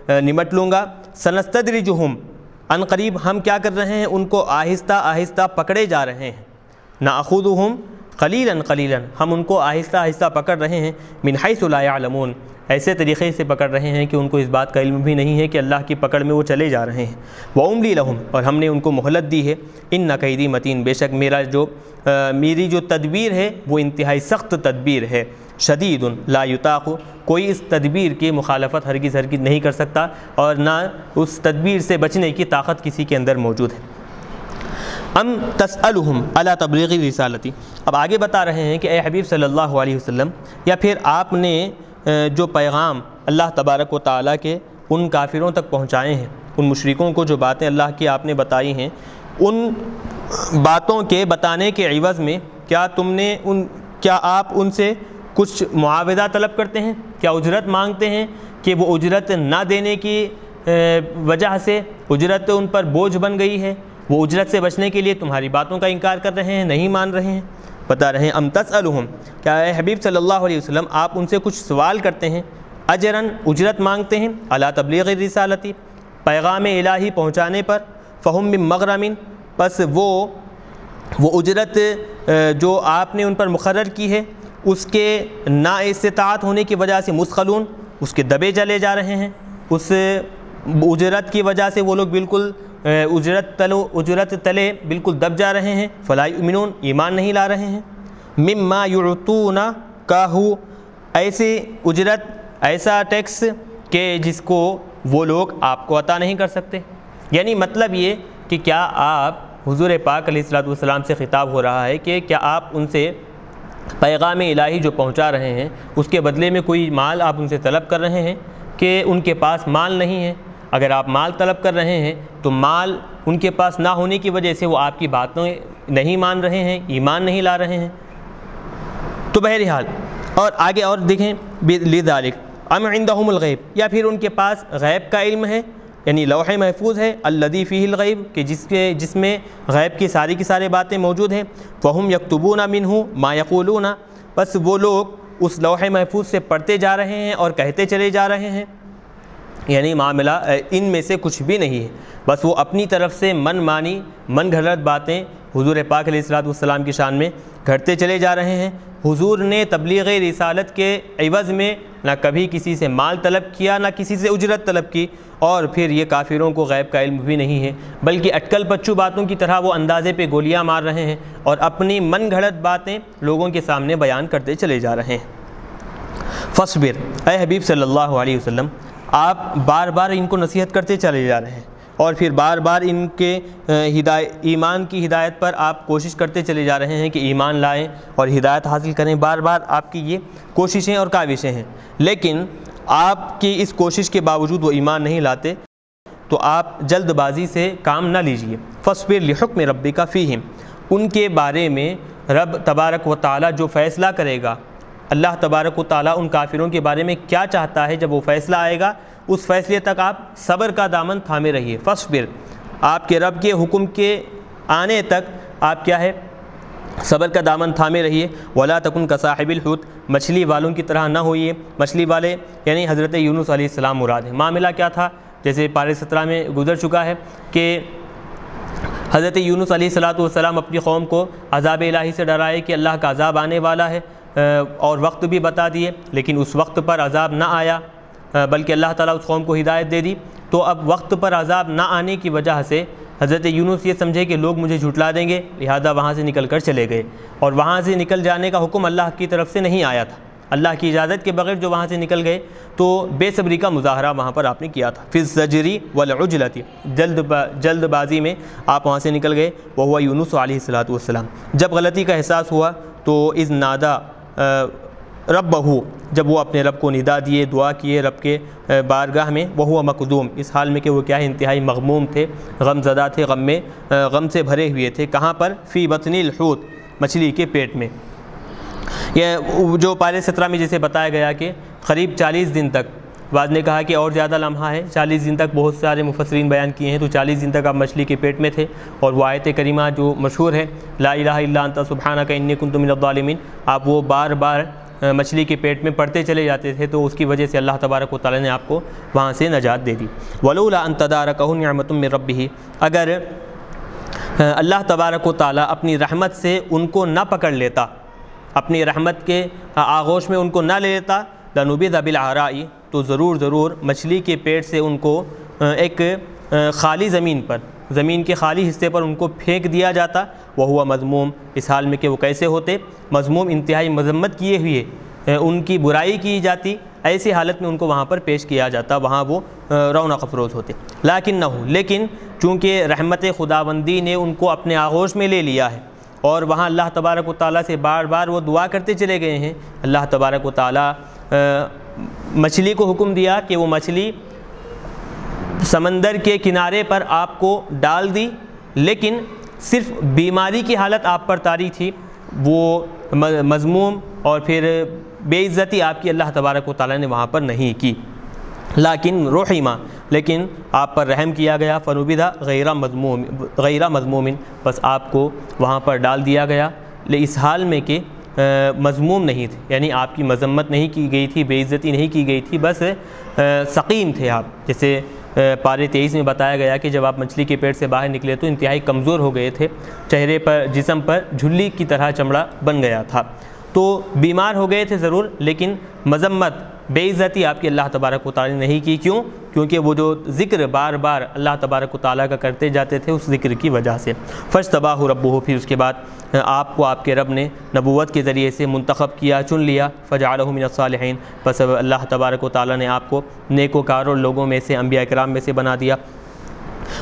نمٹ لوں گا۔ سنستدرجہم ان قریب ہم کیا کر رہے ہیں؟ ان کو آہستہ آہستہ پکڑے جا رہے ہیں۔ ناخذہم قلیلاً قلیلاً، ہم ان کو آہستہ آہستہ پکڑ رہے ہیں، من حیث لا يعلمون ایسے طریقے سے پکڑ رہے ہیں کہ ان کو اس بات کا علم بھی نہیں ہے کہ اللہ کی پکڑ میں وہ چلے جا رہے ہیں۔ وہ عملی لہم اور ہم نے ان کو مہلت دی ہے۔ ان نقیدی متین بے شک میرا جو میری جو تدبیر ہے، وہ انتہائی سخت تدبیر ہے۔ شدید، لا یطاق، کوئی اس تدبیر کی مخالفت ہرگز ہرگز نہیں کر سکتا، اور نہ اس تدبیر سے بچنے کی طاقت کسی کے اندر موجود ہے۔ ام تسألہم علی تبلیغ رسالتی۔ اب آگے بتا رہے ہیں کہ اے حبیب صلی اللہ علیہ وسلم، یا پھر آپ نے جو پیغام اللہ تبارک و تعالیٰ کے ان کافروں تک پہنچائے ہیں، ان مشرکوں کو جو باتیں اللہ کی آپ نے بتائی ہیں، ان باتوں کے بتانے کے عوض میں کیا تم نے ان، کیا آپ ان سے کچھ معاوضہ طلب کرتے ہیں؟ کیا اجرت مانگتے ہیں کہ وہ اجرت نہ دینے کی وجہ سے اجرت ان پر بوجھ بن گئی ہے؟ وہ اجرت سے بچنے کے لیے تمہاری باتوں کا انکار کر رہے ہیں، نہیں مان رہے ہیں۔ بتا رہے ہیں، ام تسألہم؟ کیا اے حبیب صلی اللہ علیہ وسلم، آپ ان سے کچھ سوال کرتے ہیں؟ اجرن اجرت مانگتے ہیں؟ اللہ تبلیغ رسالتی پیغام الہی پہنچانے پر؟ فہم من مغرمن پس وہ وہ اجرت جو آپ نے ان پر مقرر کی ہے، اس کے نا استطاعت ہونے کی وجہ سے مسخلون، اس کے دبے جلے جا رہے ہیں۔ اس اجرت کی وجہ سے وہ لوگ بالکل اجرت تلو، اجرت تلے بالکل دب جا رہے ہیں، فلائی امنون ایمان نہیں لا رہے ہیں۔ مما یعطون کاہو ایسی اجرت، ایسا ٹیکس کہ جس کو وہ لوگ آپ کو عطا نہیں کر سکتے۔ یعنی مطلب یہ کہ کیا آپ حضور پاک علیہ السلام سے خطاب ہو رہا ہے کہ کیا آپ ان سے پیغام الہی جو پہنچا رہے ہیں، اس کے بدلے میں کوئی مال آپ ان سے طلب کر رہے ہیں کہ ان کے پاس مال نہیں ہے؟ اگر آپ مال طلب کر رہے ہیں، تو مال ان کے پاس نہ ہونے کی وجہ سے وہ آپ کی باتوں نہیں مان رہے ہیں، ایمان نہیں لا رہے ہیں۔ تو بہرحال، اور آگے اور دیکھیں لذالک ام عندهم الغیب، یا پھر ان کے پاس غیب کا علم ہے یعنی لوح محفوظ ہے الدی فی الغیب، کہ جس کے، جس میں غیب کی ساری کی سارے باتیں موجود ہیں۔ فہم یکتبون منہ ما یقولون، بس وہ لوگ اس لوح محفوظ سے پڑھتے جا رہے ہیں اور کہتے چلے جا رہے ہیں۔ یعنی معاملہ ان میں سے کچھ بھی نہیں ہے۔ بس وہ اپنی طرف سے من مانی، من گھڑت باتیں حضور پاک علیہ السلاۃ والسلام کی شان میں گھٹتے چلے جا رہے ہیں۔ حضور نے تبلیغ رسالت کے عوض میں نہ کبھی کسی سے مال طلب کیا، نہ کسی سے اجرت طلب کی۔ اور پھر یہ کافروں کو غیب کا علم بھی نہیں ہے، بلکہ اٹکل پچو باتوں کی طرح وہ اندازے پہ گولیاں مار رہے ہیں اور اپنی من گھڑت باتیں لوگوں کے سامنے بیان کرتے چلے جا رہے ہیں۔ فصبر اے حبیب صلی اللہ علیہ وسلم آپ بار بار ان کو نصیحت کرتے چلے جا رہے ہیں اور پھر بار بار ان کے ایمان کی ہدایت پر آپ کوشش کرتے چلے جا رہے ہیں کہ ایمان لائیں اور ہدایت حاصل کریں۔ بار بار آپ کی یہ کوششیں اور کاوشیں ہیں۔ لیکن آپ کی اس کوشش کے باوجود وہ ایمان نہیں لاتے، تو آپ جلد بازی سے کام نہ لیجیے۔ فصبر لحکم ربی کا فیم ان کے بارے میں رب تبارک و تعالیٰ جو فیصلہ کرے گا اللہ تبارک و تعالیٰ ان کافروں کے بارے میں کیا چاہتا ہے جب وہ فیصلہ آئے گا؟ اس فیصلے تک آپ صبر کا دامن تھامے رہیے۔ فصبر آپ کے رب کے حکم کے آنے تک آپ کیا ہے؟ صبر کا دامن تھامے رہیے۔ ولا تکن کا صاحب الحوت۔ مچھلی والوں کی طرح نہ ہوئیے۔ مچھلی والے یعنی حضرت یونس علیہ السلام مراد ہے معاملہ کیا تھا؟ جیسے پارے سترہ میں گزر چکا ہے کہ حضرت یونس علیہ السلاۃ والسلام اپنی قوم کو عذاب الہی سے ڈرائے کہ اللہ کا عذاب آنے والا ہے۔ اور وقت بھی بتا دیے، لیکن اس وقت پر عذاب نہ آیا بلکہ اللہ تعالیٰ اس قوم کو ہدایت دے دی۔ تو اب وقت پر عذاب نہ آنے کی وجہ سے حضرت یونس یہ سمجھے کہ لوگ مجھے جھٹلا دیں گے، لہذا وہاں سے نکل کر چلے گئے۔ اور وہاں سے نکل جانے کا حکم اللہ کی طرف سے نہیں آیا تھا۔ اللہ کی اجازت کے بغیر جو وہاں سے نکل گئے، تو بے صبری کا مظاہرہ وہاں پر آپ نے کیا تھا۔ پھر زجری والعجلتی، جلد با، جلد بازی میں آپ وہاں سے نکل گئے وہ ہوا یونس علیہ السلاۃ والسلام۔ جب غلطی کا احساس ہوا، تو از نادا رب بہو جب وہ اپنے رب کو ندا دیے، دعا کیے رب کے بارگاہ میں وہ ہوا مقدوم۔ اس حال میں کہ وہ کیا ہے انتہائی مغموم تھے غم زدہ تھے غم میں غم سے بھرے ہوئے تھے۔ کہاں پر؟ فی بطنی الحوت، مچھلی کے پیٹ میں۔ یہ جو پارے سترہ میں جسے بتایا گیا کہ قریب چالیس دن تک بعد نے کہا کہ اور زیادہ لمحہ ہے۔ چالیس دن تک بہت سارے مفسرین بیان کیے ہیں۔ تو چالیس دن تک آپ مچھلی کے پیٹ میں تھے اور وہ آیت کریمہ جو مشہور ہے، لا الہ الا انت سبحانہ کا انی کنت من الظالمین، آپ وہ بار بار مچھلی کے پیٹ میں پڑھتے چلے جاتے تھے۔ تو اس کی وجہ سے اللہ تبارک و تعالیٰ نے آپ کو وہاں سے نجات دے دی۔ ولولا ان تدارکہ نعمت من ربہ اگر اللہ تبارک و تعالیٰ اپنی رحمت سے ان کو نہ پکڑ لیتا، اپنی رحمت کے آغوش میں ان کو نہ لے لیتا لنوبد بالعرائی، تو ضرور ضرور مچھلی کے پیٹ سے ان کو ایک خالی زمین پر، زمین کے خالی حصے پر ان کو پھینک دیا جاتا۔ وہ ہوا مضموم اس حال میں کہ وہ کیسے ہوتے؟ مضموم انتہائی مذمت کیے ہوئے ان کی برائی کی جاتی۔ ایسی حالت میں ان کو وہاں پر پیش کیا جاتا، وہاں وہ رونق افروز ہوتے۔ لیکن نہ ہو لیکن چونکہ رحمت خداوندی نے ان کو اپنے آغوش میں لے لیا ہے، اور وہاں اللہ تبارک و تعالیٰ سے بار بار وہ دعا کرتے چلے گئے ہیں، اللہ تبارک و تعالیٰ مچھلی کو حکم دیا کہ وہ مچھلی سمندر کے کنارے پر آپ کو ڈال دی، لیکن صرف بیماری کی حالت آپ پر تاری تھی۔ وہ مضموم اور پھر بے عزتی آپ کی اللہ تبارک و تعالیٰ نے وہاں پر نہیں کی۔ لیکن روحیمہ لیکن آپ پر رحم کیا گیا۔ فنوبدہ غیرہ مضموم غیرہ مضمومن، بس آپ کو وہاں پر ڈال دیا گیا۔ اس حال میں کہ مضموم نہیں تھے یعنی آپ کی مذمت نہیں کی گئی تھی، بے عزتی نہیں کی گئی تھی، بس سقیم تھے آپ۔ جیسے پارے تیئیس میں بتایا گیا کہ جب آپ مچھلی کے پیٹ سے باہر نکلے تو انتہائی کمزور ہو گئے تھے، چہرے پر، جسم پر جھلی کی طرح چمڑا بن گیا تھا۔ تو بیمار ہو گئے تھے ضرور، لیکن مذمت بے عزتی آپ کی اللہ تبارک و تعالیٰ نے نہیں کی. کیوں؟ کیونکہ وہ جو ذکر بار بار اللہ تبارک و تعالیٰ کا کرتے جاتے تھے، اس ذکر کی وجہ سے. فرش تباہ رب ہو پھر اس کے بعد آپ کو آپ کے رب نے نبوت کے ذریعے سے منتخب کیا، چن لیا. فجعلہ من الصالحین. پس اللہ تبارک و تعالیٰ نے آپ کو نیک و کار اور لوگوں میں سے، انبیاء کرام میں سے بنا دیا.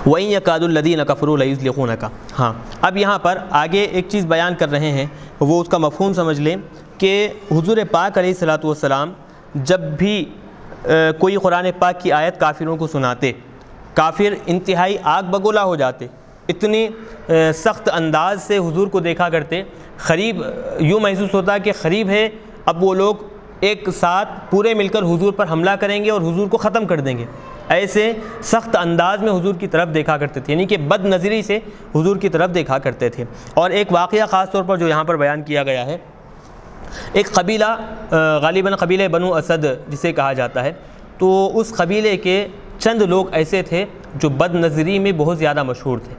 وہیں یقاد الدین کفر الخون کا ہاں اب یہاں پر آگے ایک چیز بیان کر رہے ہیں، وہ اس کا مفہوم سمجھ لیں کہ حضور پاک علیہ السلاۃ والسلام جب بھی کوئی قرآن پاک کی آیت کافروں کو سناتے، کافر انتہائی آگ بگولا ہو جاتے، اتنی سخت انداز سے حضور کو دیکھا کرتے، قریب، یوں محسوس ہوتا کہ قریب ہے، اب وہ لوگ ایک ساتھ پورے مل کر حضور پر حملہ کریں گے اور حضور کو ختم کر دیں گے۔ ایسے سخت انداز میں حضور کی طرف دیکھا کرتے تھے یعنی کہ بد نظری سے حضور کی طرف دیکھا کرتے تھے۔ اور ایک واقعہ خاص طور پر جو یہاں پر بیان کیا گیا ہے ایک قبیلہ غالباً قبیلہ بنو اسد جسے کہا جاتا ہے۔ تو اس قبیلے کے چند لوگ ایسے تھے جو بد نظری میں بہت زیادہ مشہور تھے۔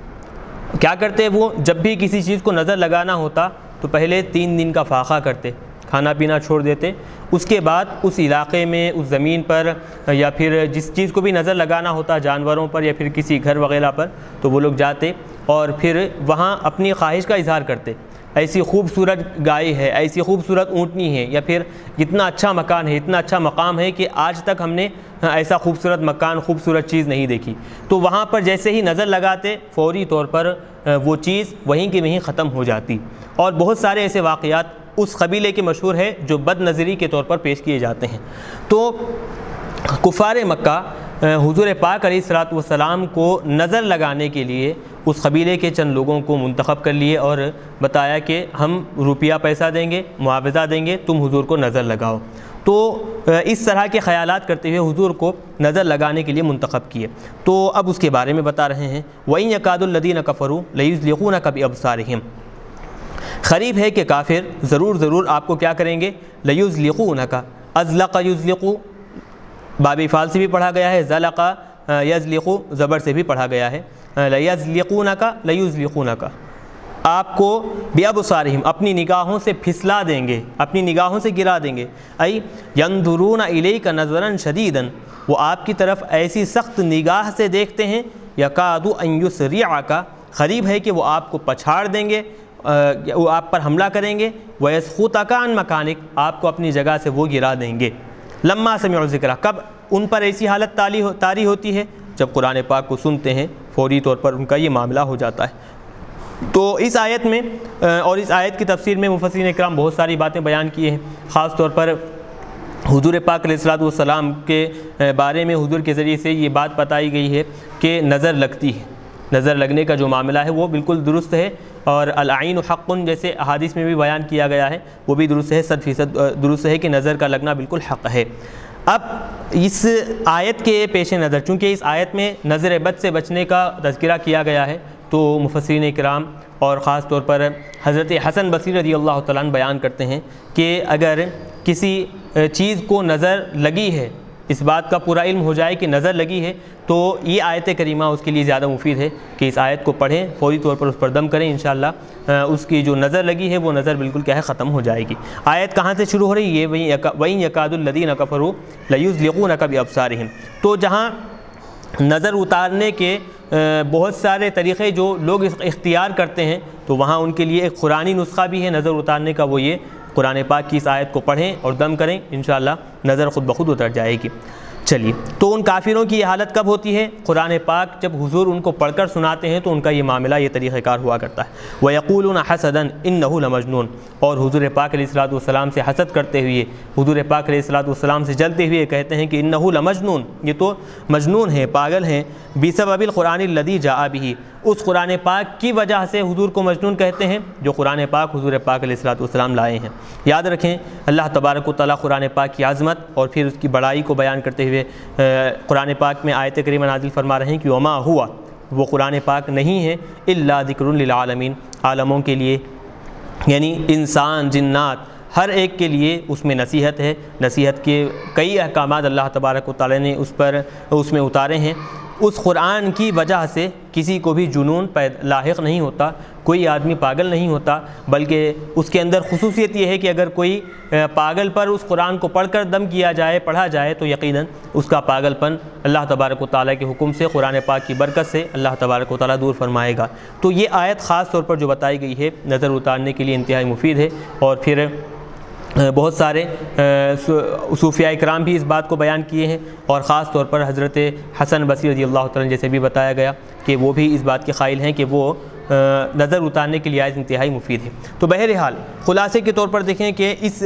کیا کرتے وہ؟ جب بھی کسی چیز کو نظر لگانا ہوتا تو پہلے تین دن کا فاقہ کرتے، کھانا پینا چھوڑ دیتے۔ اس کے بعد اس علاقے میں، اس زمین پر یا پھر جس چیز کو بھی نظر لگانا ہوتا، جانوروں پر یا پھر کسی گھر وغیرہ پر، تو وہ لوگ جاتے اور پھر وہاں اپنی خواہش کا اظہار کرتے۔ ایسی خوبصورت گائے ہے، ایسی خوبصورت اونٹنی ہے، یا پھر اتنا اچھا مکان ہے، اتنا اچھا مقام ہے کہ آج تک ہم نے ایسا خوبصورت مکان، خوبصورت چیز نہیں دیکھی۔ تو وہاں پر جیسے ہی نظر لگاتے، فوری طور پر وہ چیز وہیں کی وہیں ختم ہو جاتی۔ اور بہت سارے ایسے واقعات اس قبیلے کے مشہور ہے جو بد نظری کے طور پر پیش کیے جاتے ہیں۔ تو کفار مکہ حضور پاک علیہ السلاۃ والسلام کو نظر لگانے کے لیے اس قبیلے کے چند لوگوں کو منتخب کر لیے اور بتایا کہ ہم روپیہ پیسہ دیں گے، معاوضہ دیں گے، تم حضور کو نظر لگاؤ۔ تو اس طرح کے خیالات کرتے ہوئے حضور کو نظر لگانے کے لیے منتخب کیے۔ تو، اب اس کے بارے میں بتا رہے ہیں، وَإِن يَقَادُ الَّذِينَ كَفَرُوا لَيُزْلِقُونَ كَبِ أَبْصَارِهِمْ خریب ہے کہ کافر ضرور ضرور آپ کو کیا کریں گے؟ لَيُزْلِقُونَ کا ازلق یزلقو باب فال سے بھی پڑھا گیا ہے ذلقا یزلقو زبر سے بھی پڑھا گیا ہے۔ لیزلقون کا لیزلقون کا آپ کو بیاب صارحم اپنی نگاہوں سے پھسلا دیں گے، اپنی نگاہوں سے گرا دیں گے۔ ای، یندرون الیک کا نظراً شدیداً۔ وہ آپ کی طرف ایسی سخت نگاہ سے دیکھتے ہیں یقاد ان یسرع کا قریب ہے کہ وہ آپ کو پچھاڑ دیں گے وہ آپ پر حملہ کریں گے۔ ویسخوتا کا ان مکانک۔ آپ کو اپنی جگہ سے وہ گرا دیں گے۔ لمحہ سمع ذکر کب ان پر ایسی حالت تاری ہوتی ہے؟ جب قرآن پاک کو سنتے ہیں، فوری طور پر ان کا یہ معاملہ ہو جاتا ہے۔ تو اس آیت میں اور اس آیت کی تفسیر میں مفسرین اکرام بہت ساری باتیں بیان کی ہیں۔ خاص طور پر حضور پاک علیہ السلاۃ والسلام کے بارے میں حضور کے ذریعے سے یہ بات بتائی گئی ہے کہ نظر لگتی ہے۔ نظر لگنے کا جو معاملہ ہے وہ بالکل درست ہے اور العین حق جیسے احادیث میں بھی بیان کیا گیا ہے، وہ بھی درست ہے، صد فیصد درست ہے کہ نظر کا لگنا بالکل حق ہے۔ اب اس آیت کے پیش نظر، چونکہ اس آیت میں نظر بد سے بچنے کا تذکرہ کیا گیا ہے، تو مفسرین کرام اور خاص طور پر حضرت حسن بصیر رضی اللہ تعالیٰ بیان کرتے ہیں کہ اگر کسی چیز کو نظر لگی ہے اس بات کا پورا علم ہو جائے کہ نظر لگی ہے تو یہ آیت کریمہ اس کے لیے زیادہ مفید ہے کہ اس آیت کو پڑھیں، فوری طور پر اس پر دم کریں انشاءاللہ اس کی جو نظر لگی ہے وہ نظر بالکل کیا ہے ختم ہو جائے گی۔ آیت کہاں سے شروع ہو رہی ہے؟ وہیں وہیں یقاد الدین اکفرو لیوز لقون کبھی ابسارہم تو جہاں نظر اتارنے کے بہت سارے طریقے جو لوگ اختیار کرتے ہیں، تو وہاں ان کے لیے ایک قرآنی نسخہ بھی ہے نظر اتارنے کا، وہ یہ قرآن پاک کی اس آیت کو پڑھیں اور دم کریں، انشاءاللہ نظر خود بخود اتر جائے گی۔ چلیے، تو ان کافروں کی یہ حالت کب ہوتی ہے؟ قرآن پاک جب حضور ان کو پڑھ کر سناتے ہیں تو ان کا یہ معاملہ، یہ طریقہ کار ہوا کرتا ہے۔ وہ یقول حسدن ان نحول مجنون اور حضور پاک علیہ السلاۃ والسلام سے حسد کرتے ہوئے، حضور پاک علیہ السلاۃ والسلام سے جلتے ہوئے کہتے ہیں کہ ان اس قرآن پاک کی وجہ سے حضور کو مجنون کہتے ہیں جو قرآن پاک حضور پاک علیہ السلاۃ والسلام لائے ہیں۔ یاد رکھیں، اللہ تبارک و تعالیٰ قرآن پاک کی عظمت اور پھر اس کی بڑائی کو بیان کرتے ہوئے قرآن پاک میں آیت کریم نازل فرما رہے ہیں کہ وما ہوا، وہ قرآن پاک نہیں ہے اللہ ذکر للعالمین عالموں کے لیے یعنی انسان، جنات، ہر ایک کے لیے اس میں نصیحت ہے۔ نصیحت کے کئی احکامات اللہ تبارک و تعالیٰ نے اس پر، اس میں اتارے ہیں۔ اس قرآن کی وجہ سے کسی کو بھی جنون لاحق نہیں ہوتا، کوئی آدمی پاگل نہیں ہوتا، بلکہ اس کے اندر خصوصیت یہ ہے کہ اگر کوئی پاگل پر اس قرآن کو پڑھ کر دم کیا جائے، پڑھا جائے، تو یقیناً اس کا پاگل پن اللہ تبارک و تعالیٰ کے حکم سے، قرآن پاک کی برکت سے اللہ تبارک و تعالیٰ دور فرمائے گا۔ تو یہ آیت خاص طور پر جو بتائی گئی ہے، نظر اتارنے کے لیے انتہائی مفید ہے۔ اور پھر بہت سارے صوفیہ اکرام بھی اس بات کو بیان کیے ہیں اور خاص طور پر حضرت حسن بصیر رضی اللہ تعالیٰ جیسے بھی بتایا گیا کہ وہ بھی اس بات کے قائل ہیں کہ وہ نظر اتارنے کے لیے انتہائی مفید ہے۔ تو بہرحال خلاصے کے طور پر دیکھیں کہ اس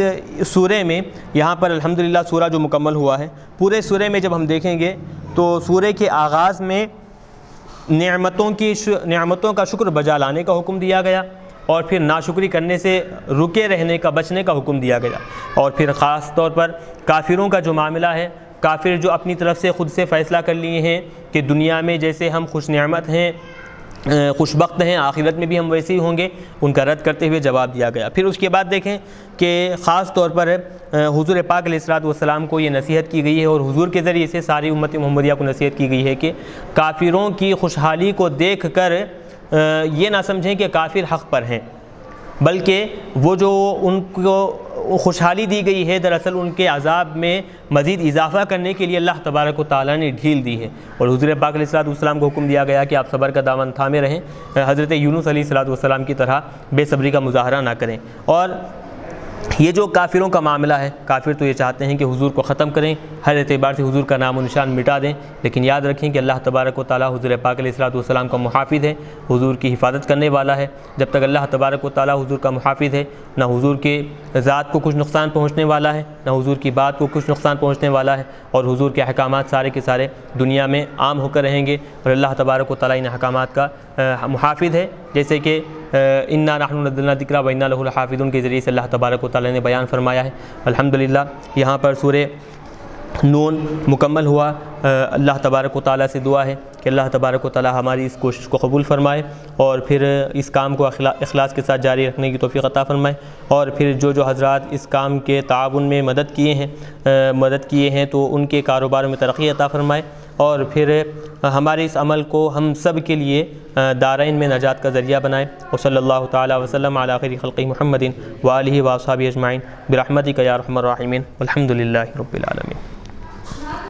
سورے میں یہاں پر الحمدللہ سورہ جو مکمل ہوا ہے، پورے سورے میں جب ہم دیکھیں گے تو سورے کے آغاز میں نعمتوں کی نعمتوں کا شکر بجا لانے کا حکم دیا گیا۔ اور پھر ناشکری کرنے سے رکے رہنے کا، بچنے کا حکم دیا گیا۔ اور پھر خاص طور پر کافروں کا جو معاملہ ہے، کافر جو اپنی طرف سے خود سے فیصلہ کر لیے ہیں کہ دنیا میں جیسے ہم خوش نعمت ہیں خوش بخت ہیں، آخرت میں بھی ہم ویسے ہی ہوں گے، ان کا رد کرتے ہوئے جواب دیا گیا۔ پھر اس کے بعد دیکھیں کہ خاص طور پر حضور پاک علیہ السلاۃ والسلام کو یہ نصیحت کی گئی ہے اور حضور کے ذریعے سے ساری امت محمدیہ کو نصیحت کی گئی ہے کہ کافروں کی خوشحالی کو دیکھ کر یہ نہ سمجھیں کہ کافر حق پر ہیں، بلکہ وہ جو ان کو خوشحالی دی گئی ہے، دراصل ان کے عذاب میں مزید اضافہ کرنے کے لیے اللہ تبارک و تعالیٰ نے ڈھیل دی ہے۔ اور حضور پاک علیہ السلام والسلام کو حکم دیا گیا کہ آپ صبر کا دامن تھامے رہیں۔ حضرت یونس علیہ السلام والسلام کی طرح بے صبری کا مظاہرہ نہ کریں۔ اور یہ جو کافروں کا معاملہ ہے، کافر تو یہ چاہتے ہیں کہ حضور کو ختم کریں، ہر اعتبار سے حضور کا نام و نشان مٹا دیں، لیکن یاد رکھیں کہ اللہ تبارک و تعالیٰ حضور پاک علیہ السلام والسلام کا محافظ ہے، حضور کی حفاظت کرنے والا ہے۔ جب تک اللہ تبارک و تعالیٰ حضور کا محافظ ہے، نہ حضور کے ذات کو کچھ نقصان پہنچنے والا ہے، نہ حضور کی بات کو کچھ نقصان پہنچنے والا ہے، اور حضور کے احکامات سارے کے سارے دنیا میں عام ہو کر رہیں گے۔ اور اللہ تبارک و تعالیٰ ان احکامات کا محافظ ہے۔ جیسے کہ انا نحن نزلنا ذکر و انا له الحافظون کے ذریعے سے اللہ تبارک و تعالیٰ نے بیان فرمایا ہے۔ الحمدللہ، یہاں پر سورہ نون مکمل ہوا۔ اللہ تبارک و تعالیٰ سے دعا ہے کہ اللہ تبارک و تعالیٰ ہماری اس کوشش کو قبول فرمائے اور پھر اس کام کو اخلاص کے ساتھ جاری رکھنے کی توفیق عطا فرمائے۔ اور پھر جو جو حضرات اس کام کے تعاون میں مدد کیے ہیں مدد کیے ہیں تو ان کے کاروبار میں ترقی عطا فرمائے۔ اور پھر ہمارے اس عمل کو ہم سب کے لیے دارین میں نجات کا ذریعہ بنائے۔ و صلی اللہ تعالیٰ وسلم علی خلقی محمد وآلہ علیہ واصحاب اجمعین۔ برحمتک یا رحم الرحمین الحمد للہ رب العالمین۔